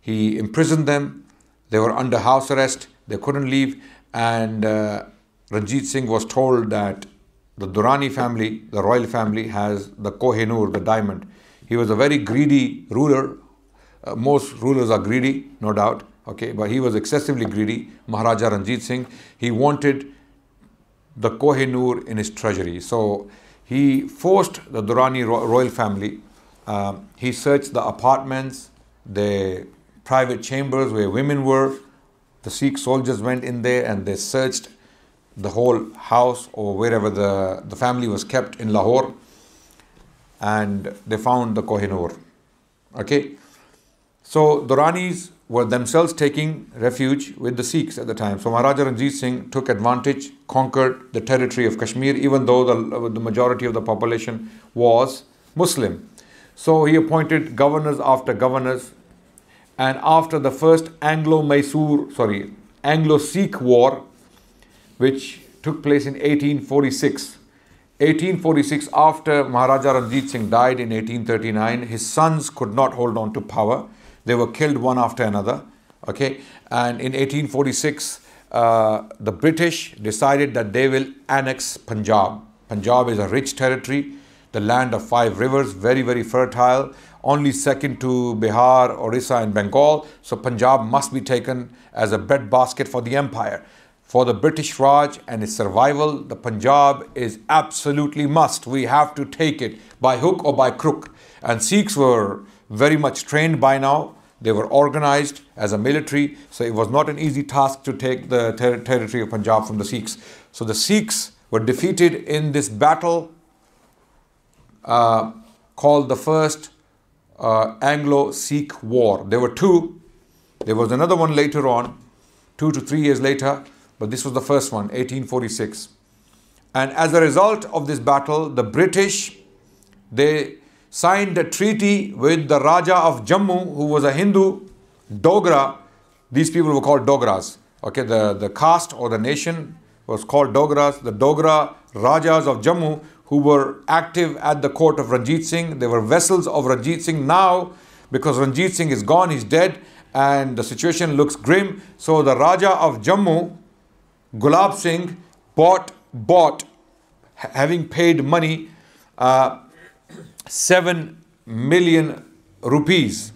He imprisoned them. They were under house arrest. They couldn't leave. And uh, Ranjit Singh was told that the Durrani family, the royal family, has the Kohinoor, the diamond. He was a very greedy ruler. Uh, most rulers are greedy, no doubt. Okay, but he was excessively greedy. Maharaja Ranjit Singh. He wanted the Kohinoor in his treasury. So he forced the Durrani royal family. Uh, he searched the apartments, the private chambers where women were. The Sikh soldiers went in there and they searched the whole house or wherever the, the family was kept in Lahore and they found the Kohinoor. Okay. So the Ranis were themselves taking refuge with the Sikhs at the time. So Maharaja Ranjit Singh took advantage, conquered the territory of Kashmir, even though the, the majority of the population was Muslim. So he appointed governors after governors. And after the first Anglo-Mysore, sorry, Anglo-Sikh war, which took place in 1846. 1846, after Maharaja Ranjit Singh died in 1839, his sons could not hold on to power. They were killed one after another. Okay, and in 1846, uh, the British decided that they will annex Punjab. Punjab is a rich territory, the land of five rivers, very, very fertile, only second to Bihar, Orissa, and Bengal. So Punjab must be taken as a breadbasket for the empire for the British Raj and its survival, the Punjab is absolutely must. We have to take it by hook or by crook. And Sikhs were very much trained by now. They were organized as a military, so it was not an easy task to take the ter- territory of Punjab from the Sikhs. So the Sikhs were defeated in this battle uh, called the First uh, Anglo Sikh War. There were two, there was another one later on, two to three years later but this was the first one, 1846. And as a result of this battle, the British, they signed a treaty with the Raja of Jammu, who was a Hindu, Dogra. These people were called Dogras. Okay, the, the caste or the nation was called Dogras. The Dogra Rajas of Jammu, who were active at the court of Ranjit Singh, they were vassals of Ranjit Singh. Now, because Ranjit Singh is gone, he's dead, and the situation looks grim. So the Raja of Jammu, Gulab Singh bought, bought having paid money, uh, 7 million rupees.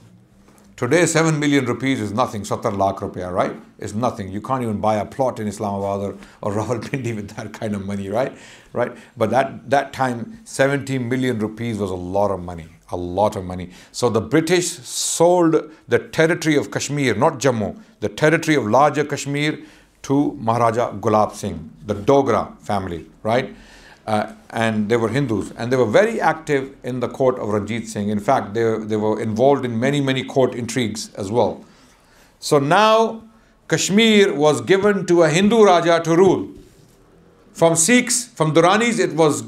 Today, 7 million rupees is nothing, 70 lakh rupiah, right? It's nothing. You can't even buy a plot in Islamabad or, or Rawalpindi with that kind of money, right? Right? But that, that time, 70 million rupees was a lot of money, a lot of money. So the British sold the territory of Kashmir, not Jammu, the territory of larger Kashmir to Maharaja Gulab Singh, the Dogra family, right? Uh, and they were Hindus, and they were very active in the court of Ranjit Singh. In fact, they, they were involved in many, many court intrigues as well. So now Kashmir was given to a Hindu Raja to rule. From Sikhs, from Durranis, it was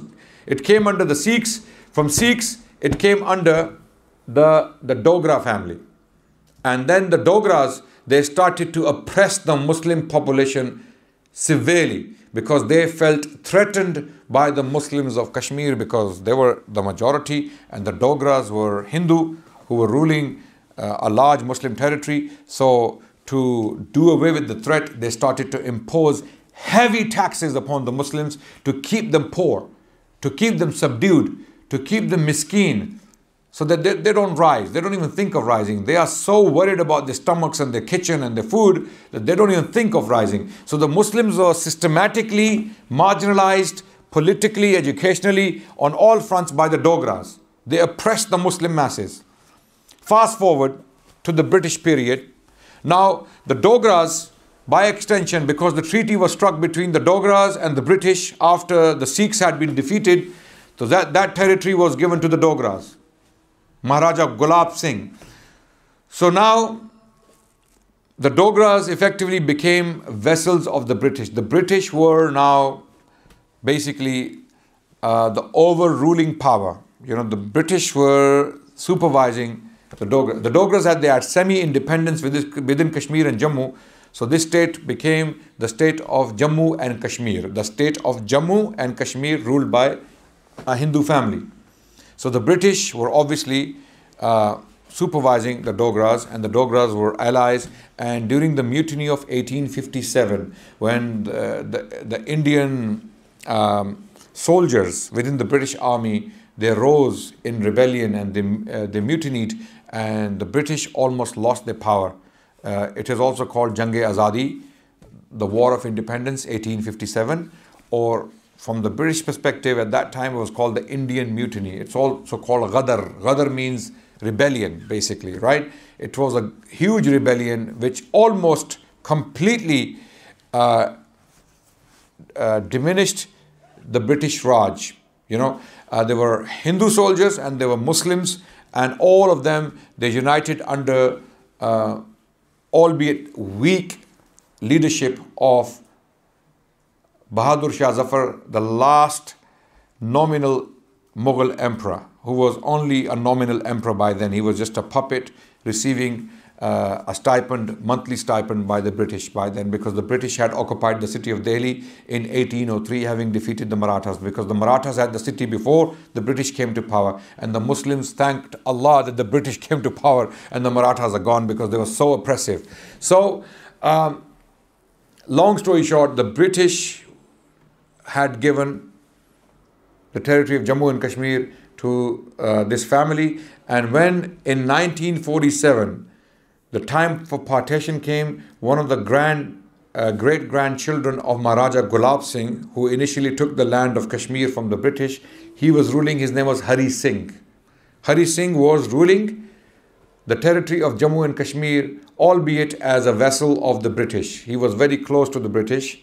it came under the Sikhs. From Sikhs, it came under the, the Dogra family. And then the Dogras, they started to oppress the Muslim population severely because they felt threatened by the Muslims of Kashmir because they were the majority and the Dogras were Hindu who were ruling uh, a large Muslim territory. So, to do away with the threat, they started to impose heavy taxes upon the Muslims to keep them poor, to keep them subdued, to keep them miskeen, so that they, they don't rise. They don't even think of rising. They are so worried about their stomachs and their kitchen and their food that they don't even think of rising. So the Muslims are systematically marginalized politically, educationally, on all fronts by the Dogras. They oppressed the Muslim masses. Fast forward to the British period. Now, the Dogras, by extension, because the treaty was struck between the Dogras and the British after the Sikhs had been defeated, so that, that territory was given to the Dogras. Maharaja Gulab Singh. So now the Dogras effectively became vessels of the British. The British were now basically uh, the overruling power. You know, the British were supervising the Dogras. The Dogras had their semi-independence within, within Kashmir and Jammu. So this state became the state of Jammu and Kashmir. The state of Jammu and Kashmir ruled by a Hindu family. So the British were obviously uh, supervising the Dogras, and the Dogras were allies. And during the mutiny of 1857, when the, the, the Indian um, soldiers within the British army they rose in rebellion and they, uh, they mutinied, and the British almost lost their power. Uh, it is also called Jang Azadi, the War of Independence, 1857, or from the British perspective, at that time it was called the Indian Mutiny. It's also called Ghadar. Ghadar means rebellion, basically, right? It was a huge rebellion which almost completely uh, uh, diminished the British Raj. You know, uh, there were Hindu soldiers and there were Muslims, and all of them they united under, uh, albeit weak, leadership of Bahadur Shah Zafar, the last nominal Mughal emperor, who was only a nominal emperor by then. He was just a puppet receiving uh, a stipend, monthly stipend by the British by then, because the British had occupied the city of Delhi in 1803, having defeated the Marathas. Because the Marathas had the city before the British came to power, and the Muslims thanked Allah that the British came to power and the Marathas are gone because they were so oppressive. So, um, long story short, the British had given the territory of Jammu and Kashmir to uh, this family. And when in 1947 the time for partition came, one of the grand uh, great grandchildren of Maharaja Gulab Singh, who initially took the land of Kashmir from the British, he was ruling, his name was Hari Singh. Hari Singh was ruling the territory of Jammu and Kashmir, albeit as a vessel of the British. He was very close to the British.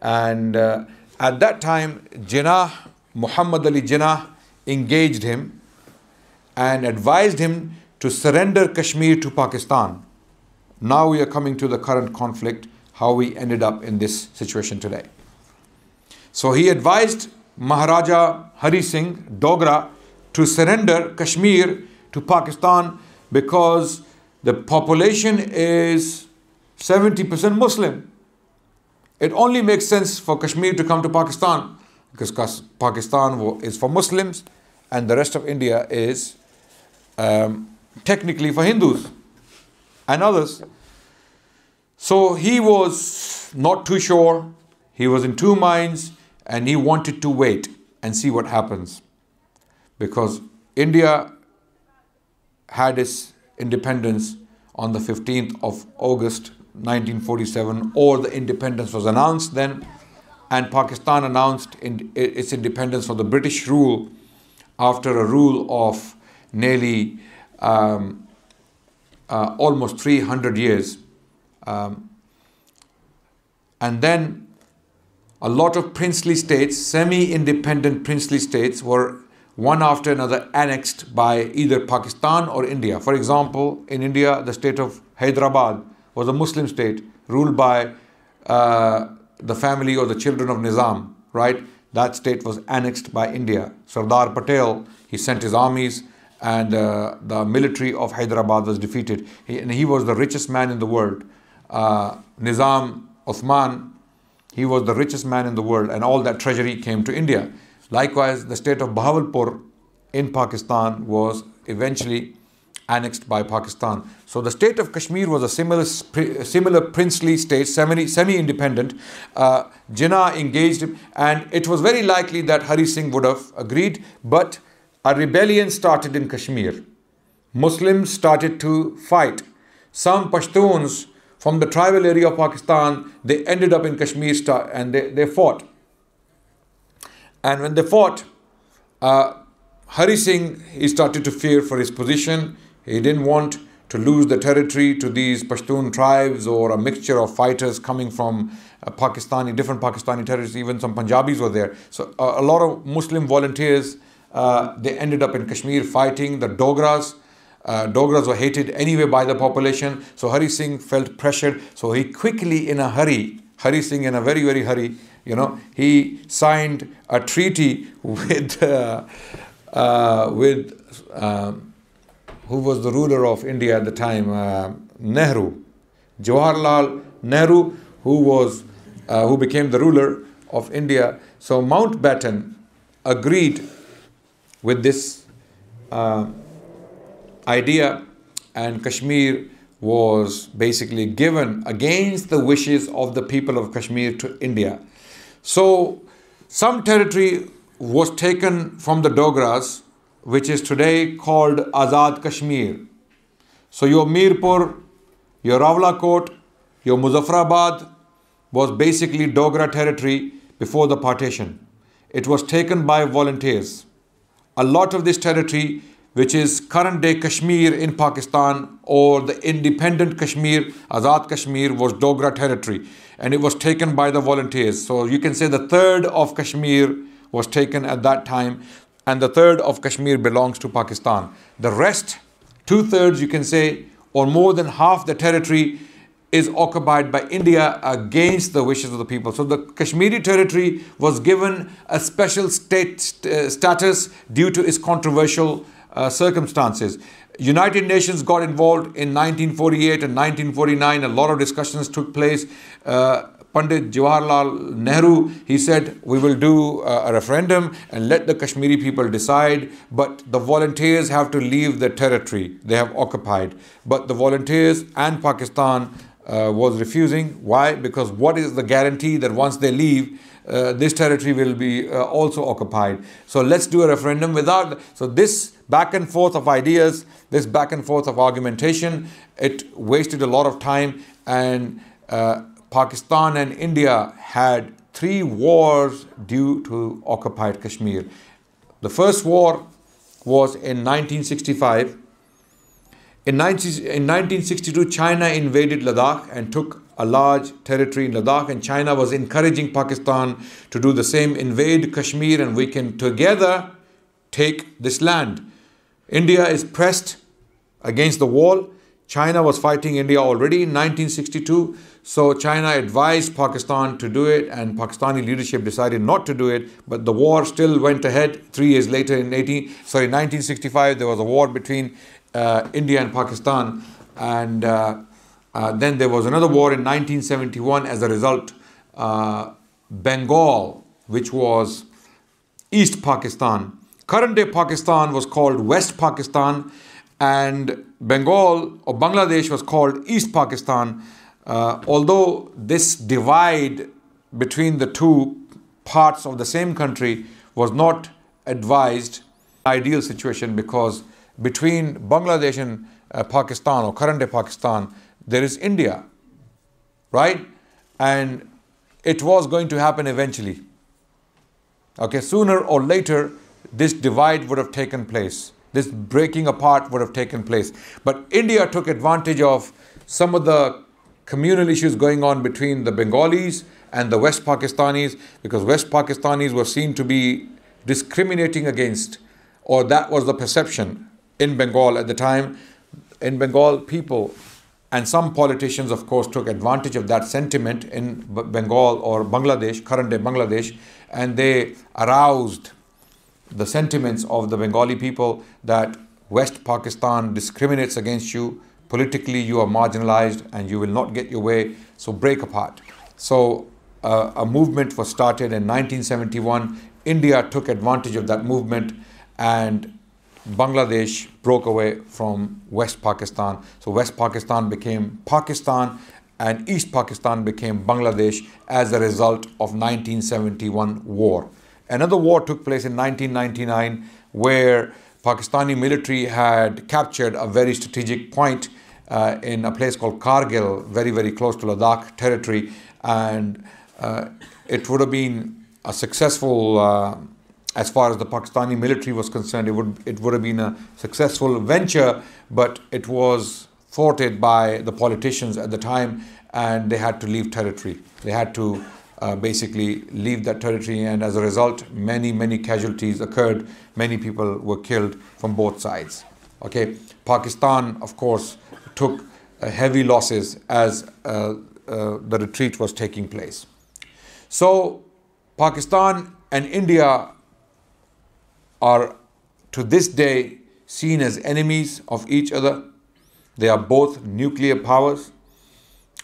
And uh, at that time, Jinnah, Muhammad Ali Jinnah, engaged him and advised him to surrender Kashmir to Pakistan. Now we are coming to the current conflict, how we ended up in this situation today. So he advised Maharaja Hari Singh Dogra to surrender Kashmir to Pakistan because the population is 70% Muslim. It only makes sense for Kashmir to come to Pakistan because Pakistan is for Muslims and the rest of India is um, technically for Hindus and others. So he was not too sure, he was in two minds, and he wanted to wait and see what happens. Because India had its independence on the 15th of August 1947 or the independence was announced then and Pakistan announced in, its independence from the British rule after a rule of nearly um, uh, almost 300 years. Um, and then a lot of princely states, semi independent princely states, were one after another annexed by either Pakistan or India. For example, in India, the state of Hyderabad was a Muslim state ruled by uh, the family or the children of Nizam, right? That state was annexed by India. Sardar Patel, he sent his armies and uh, the military of Hyderabad was defeated. He, and he was the richest man in the world. Uh, Nizam Uthman, he was the richest man in the world, and all that treasury came to India. Likewise, the state of Bahawalpur in Pakistan was eventually annexed by Pakistan. So the state of Kashmir was a similar, similar princely state, semi-independent. Uh, Jinnah engaged him, and it was very likely that Hari Singh would have agreed, but a rebellion started in Kashmir. Muslims started to fight. Some Pashtuns from the tribal area of Pakistan, they ended up in Kashmir and they, they fought. And when they fought, uh, Hari Singh, he started to fear for his position. He didn't want to lose the territory to these Pashtun tribes or a mixture of fighters coming from uh, Pakistani, different Pakistani territories, even some Punjabis were there. So uh, a lot of Muslim volunteers, uh, they ended up in Kashmir fighting the Dogras. Uh, Dogras were hated anyway by the population. So Hari Singh felt pressured. So he quickly, in a hurry, Hari Singh in a very, very hurry, you know, he signed a treaty with, uh, uh, with um, who was the ruler of India at the time, uh, Nehru, Jawaharlal Nehru, who was uh, who became the ruler of India. So Mountbatten agreed with this uh, idea, and Kashmir was basically given against the wishes of the people of Kashmir to India. So some territory was taken from the Dogras which is today called Azad Kashmir. So your Mirpur, your Rawalakot, your Muzaffarabad was basically Dogra territory before the partition. It was taken by volunteers. A lot of this territory, which is current day Kashmir in Pakistan or the independent Kashmir, Azad Kashmir, was Dogra territory and it was taken by the volunteers. So you can say the third of Kashmir was taken at that time and the third of Kashmir belongs to Pakistan. The rest, two thirds, you can say, or more than half the territory is occupied by India against the wishes of the people. So the Kashmiri territory was given a special state uh, status due to its controversial uh, circumstances. United Nations got involved in 1948 and 1949. A lot of discussions took place. Uh, Pandit Jawaharlal Nehru, he said, we will do a referendum and let the Kashmiri people decide, but the volunteers have to leave the territory they have occupied. But the volunteers and Pakistan uh, was refusing. Why? Because what is the guarantee that once they leave, uh, this territory will be uh, also occupied. So let's do a referendum without. So this back and forth of ideas, this back and forth of argumentation, it wasted a lot of time and uh, Pakistan and India had three wars due to occupied Kashmir. The first war was in 1965. In, 19, in 1962, China invaded Ladakh and took a large territory in Ladakh, and China was encouraging Pakistan to do the same, invade Kashmir, and we can together take this land. India is pressed against the wall. China was fighting India already in 1962. So China advised Pakistan to do it, and Pakistani leadership decided not to do it. But the war still went ahead. Three years later, in 18, sorry, 1965, there was a war between uh, India and Pakistan, and uh, uh, then there was another war in 1971. As a result, uh, Bengal, which was East Pakistan, current day Pakistan was called West Pakistan, and Bengal or Bangladesh was called East Pakistan. Uh, although this divide between the two parts of the same country was not advised, ideal situation because between Bangladesh and uh, Pakistan or current day Pakistan, there is India, right? And it was going to happen eventually. Okay, sooner or later, this divide would have taken place. This breaking apart would have taken place. But India took advantage of some of the communal issues going on between the Bengalis and the West Pakistanis because West Pakistanis were seen to be discriminating against, or that was the perception in Bengal at the time. In Bengal, people and some politicians, of course, took advantage of that sentiment in Bengal or Bangladesh, current day Bangladesh, and they aroused the sentiments of the Bengali people that West Pakistan discriminates against you. Politically, you are marginalized and you will not get your way. So break apart. So uh, a movement was started in 1971. India took advantage of that movement and Bangladesh broke away from West Pakistan. So West Pakistan became Pakistan and East Pakistan became Bangladesh as a result of 1971 war. Another war took place in 1999 where Pakistani military had captured a very strategic point uh, in a place called Kargil, very, very close to Ladakh territory. And uh, it would have been a successful, uh, as far as the Pakistani military was concerned, it would, it would have been a successful venture, but it was thwarted by the politicians at the time and they had to leave territory. They had to uh, basically leave that territory, and as a result, many, many casualties occurred. Many people were killed from both sides. Okay, Pakistan, of course, took uh, heavy losses as uh, uh the retreat was taking place. So, Pakistan and India are to this day seen as enemies of each other. They are both nuclear powers.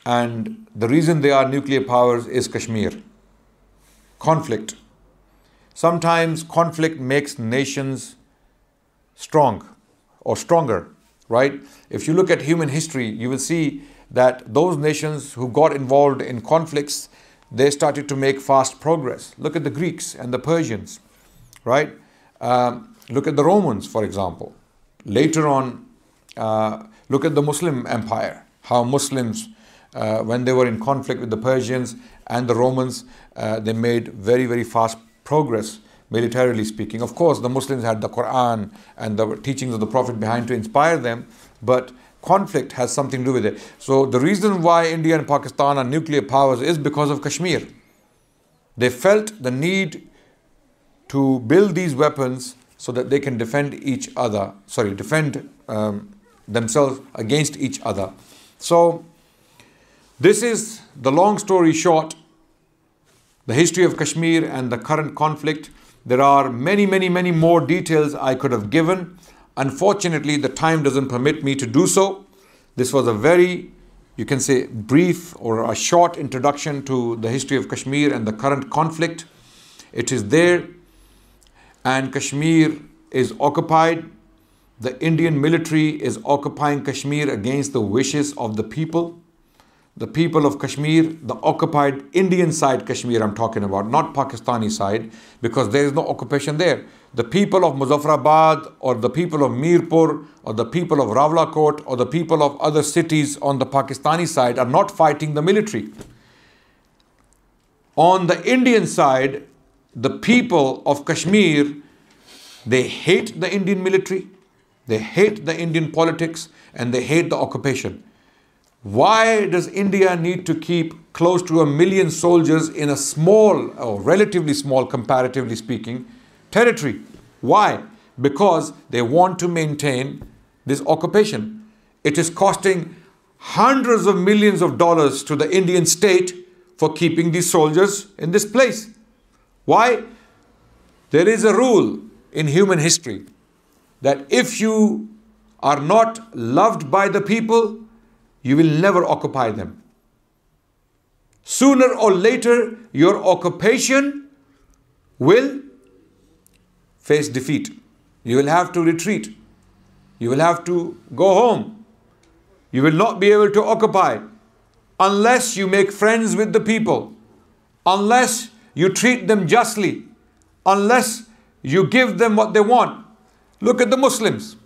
And the reason they are nuclear powers is Kashmir. Conflict. Sometimes conflict makes nations strong or stronger, right? If you look at human history, you will see that those nations who got involved in conflicts, they started to make fast progress. Look at the Greeks and the Persians, right? Um, look at the Romans, for example. Later on, uh, look at the Muslim empire, how Muslims uh, when they were in conflict with the Persians and the Romans, uh, they made very, very fast progress, militarily speaking. Of course, the Muslims had the Quran and the teachings of the Prophet behind to inspire them, but conflict has something to do with it. So, the reason why India and Pakistan are nuclear powers is because of Kashmir. They felt the need to build these weapons so that they can defend each other, sorry, defend um, themselves against each other. So, this is the long story short, the history of Kashmir and the current conflict. There are many, many, many more details I could have given. Unfortunately, the time doesn't permit me to do so. This was a very, you can say, brief or a short introduction to the history of Kashmir and the current conflict. It is there, and Kashmir is occupied. The Indian military is occupying Kashmir against the wishes of the people the people of Kashmir, the occupied Indian side Kashmir I'm talking about, not Pakistani side, because there is no occupation there. The people of Muzaffarabad or the people of Mirpur or the people of Rawalakot or the people of other cities on the Pakistani side are not fighting the military. On the Indian side, the people of Kashmir, they hate the Indian military, they hate the Indian politics, and they hate the occupation. Why does India need to keep close to a million soldiers in a small, or relatively small, comparatively speaking, territory? Why? Because they want to maintain this occupation. It is costing hundreds of millions of dollars to the Indian state for keeping these soldiers in this place. Why? There is a rule in human history that if you are not loved by the people, you will never occupy them. Sooner or later, your occupation will face defeat. You will have to retreat. You will have to go home. You will not be able to occupy unless you make friends with the people, unless you treat them justly, unless you give them what they want. Look at the Muslims.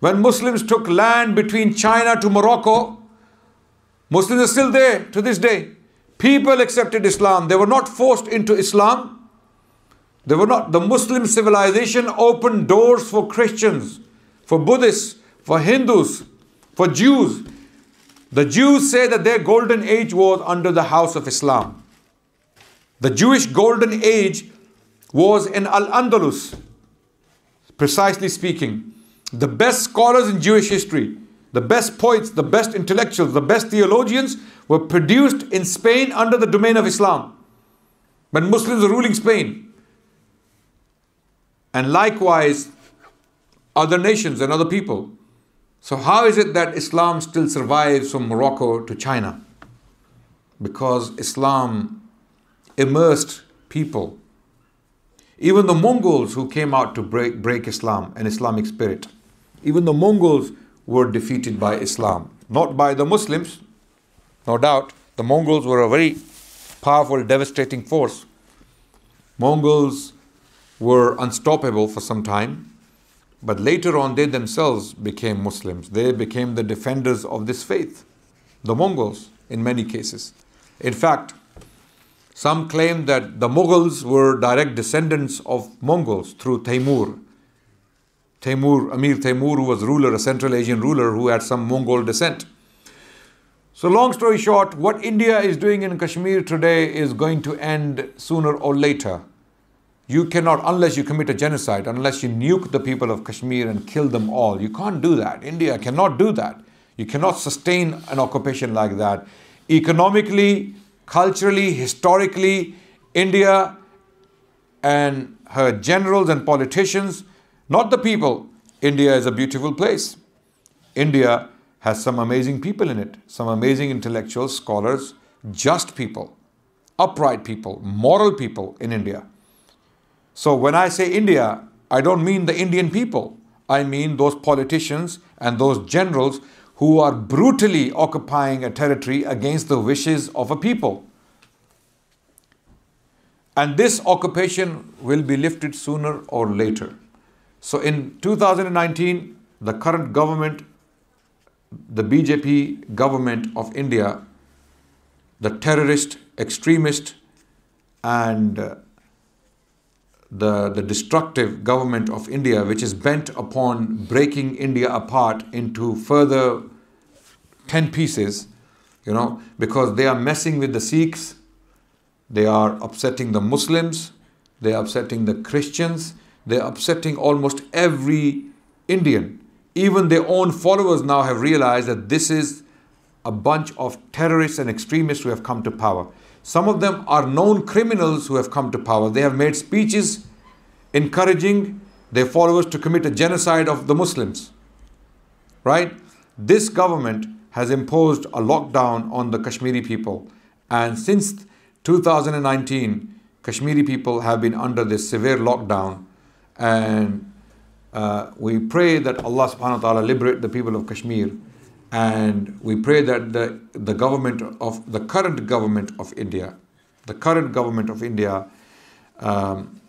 When Muslims took land between China to Morocco, Muslims are still there to this day. People accepted Islam. They were not forced into Islam. They were not. The Muslim civilization opened doors for Christians, for Buddhists, for Hindus, for Jews. The Jews say that their golden age was under the house of Islam. The Jewish golden age was in Al Andalus, precisely speaking the best scholars in Jewish history, the best poets, the best intellectuals, the best theologians were produced in Spain under the domain of Islam. When Muslims were ruling Spain. And likewise, other nations and other people. So, how is it that Islam still survives from Morocco to China? Because Islam immersed people. Even the Mongols who came out to break, break Islam and Islamic spirit, even the Mongols were defeated by Islam, not by the Muslims, no doubt. The Mongols were a very powerful, devastating force. Mongols were unstoppable for some time, but later on they themselves became Muslims. They became the defenders of this faith, the Mongols, in many cases. In fact, some claim that the Mughals were direct descendants of Mongols through Taimur. Taimur, Amir Taimur, who was ruler, a Central Asian ruler who had some Mongol descent. So, long story short, what India is doing in Kashmir today is going to end sooner or later. You cannot, unless you commit a genocide, unless you nuke the people of Kashmir and kill them all, you can't do that. India cannot do that. You cannot sustain an occupation like that. Economically, culturally, historically, India and her generals and politicians, not the people, India is a beautiful place. India has some amazing people in it, some amazing intellectuals, scholars, just people, upright people, moral people in India. So when I say India, I don't mean the Indian people. I mean those politicians and those generals who are brutally occupying a territory against the wishes of a people. And this occupation will be lifted sooner or later. So in 2019, the current government the BJP government of India, the terrorist, extremist, and uh, the, the destructive government of India, which is bent upon breaking India apart into further 10 pieces, you know, because they are messing with the Sikhs, they are upsetting the Muslims, they are upsetting the Christians, they are upsetting almost every Indian even their own followers now have realized that this is a bunch of terrorists and extremists who have come to power. Some of them are known criminals who have come to power. They have made speeches encouraging their followers to commit a genocide of the Muslims. Right? This government has imposed a lockdown on the Kashmiri people. And since 2019, Kashmiri people have been under this severe lockdown. And uh, we pray that Allah subhanahu wa ta'ala liberate the people of Kashmir and we pray that the, the government of the current government of India, the current government of India um,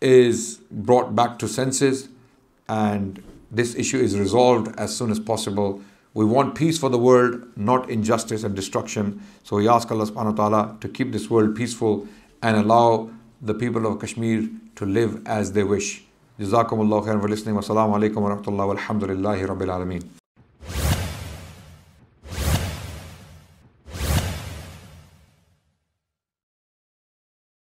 is brought back to senses and this issue is resolved as soon as possible. We want peace for the world, not injustice and destruction. So we ask Allah subhanahu wa ta'ala to keep this world peaceful and allow the people of Kashmir to live as they wish. Jazakumullah khairan for listening. Wassalamu alaikum wa rahmatullahi wa alhamdulillahi rabbil alameen.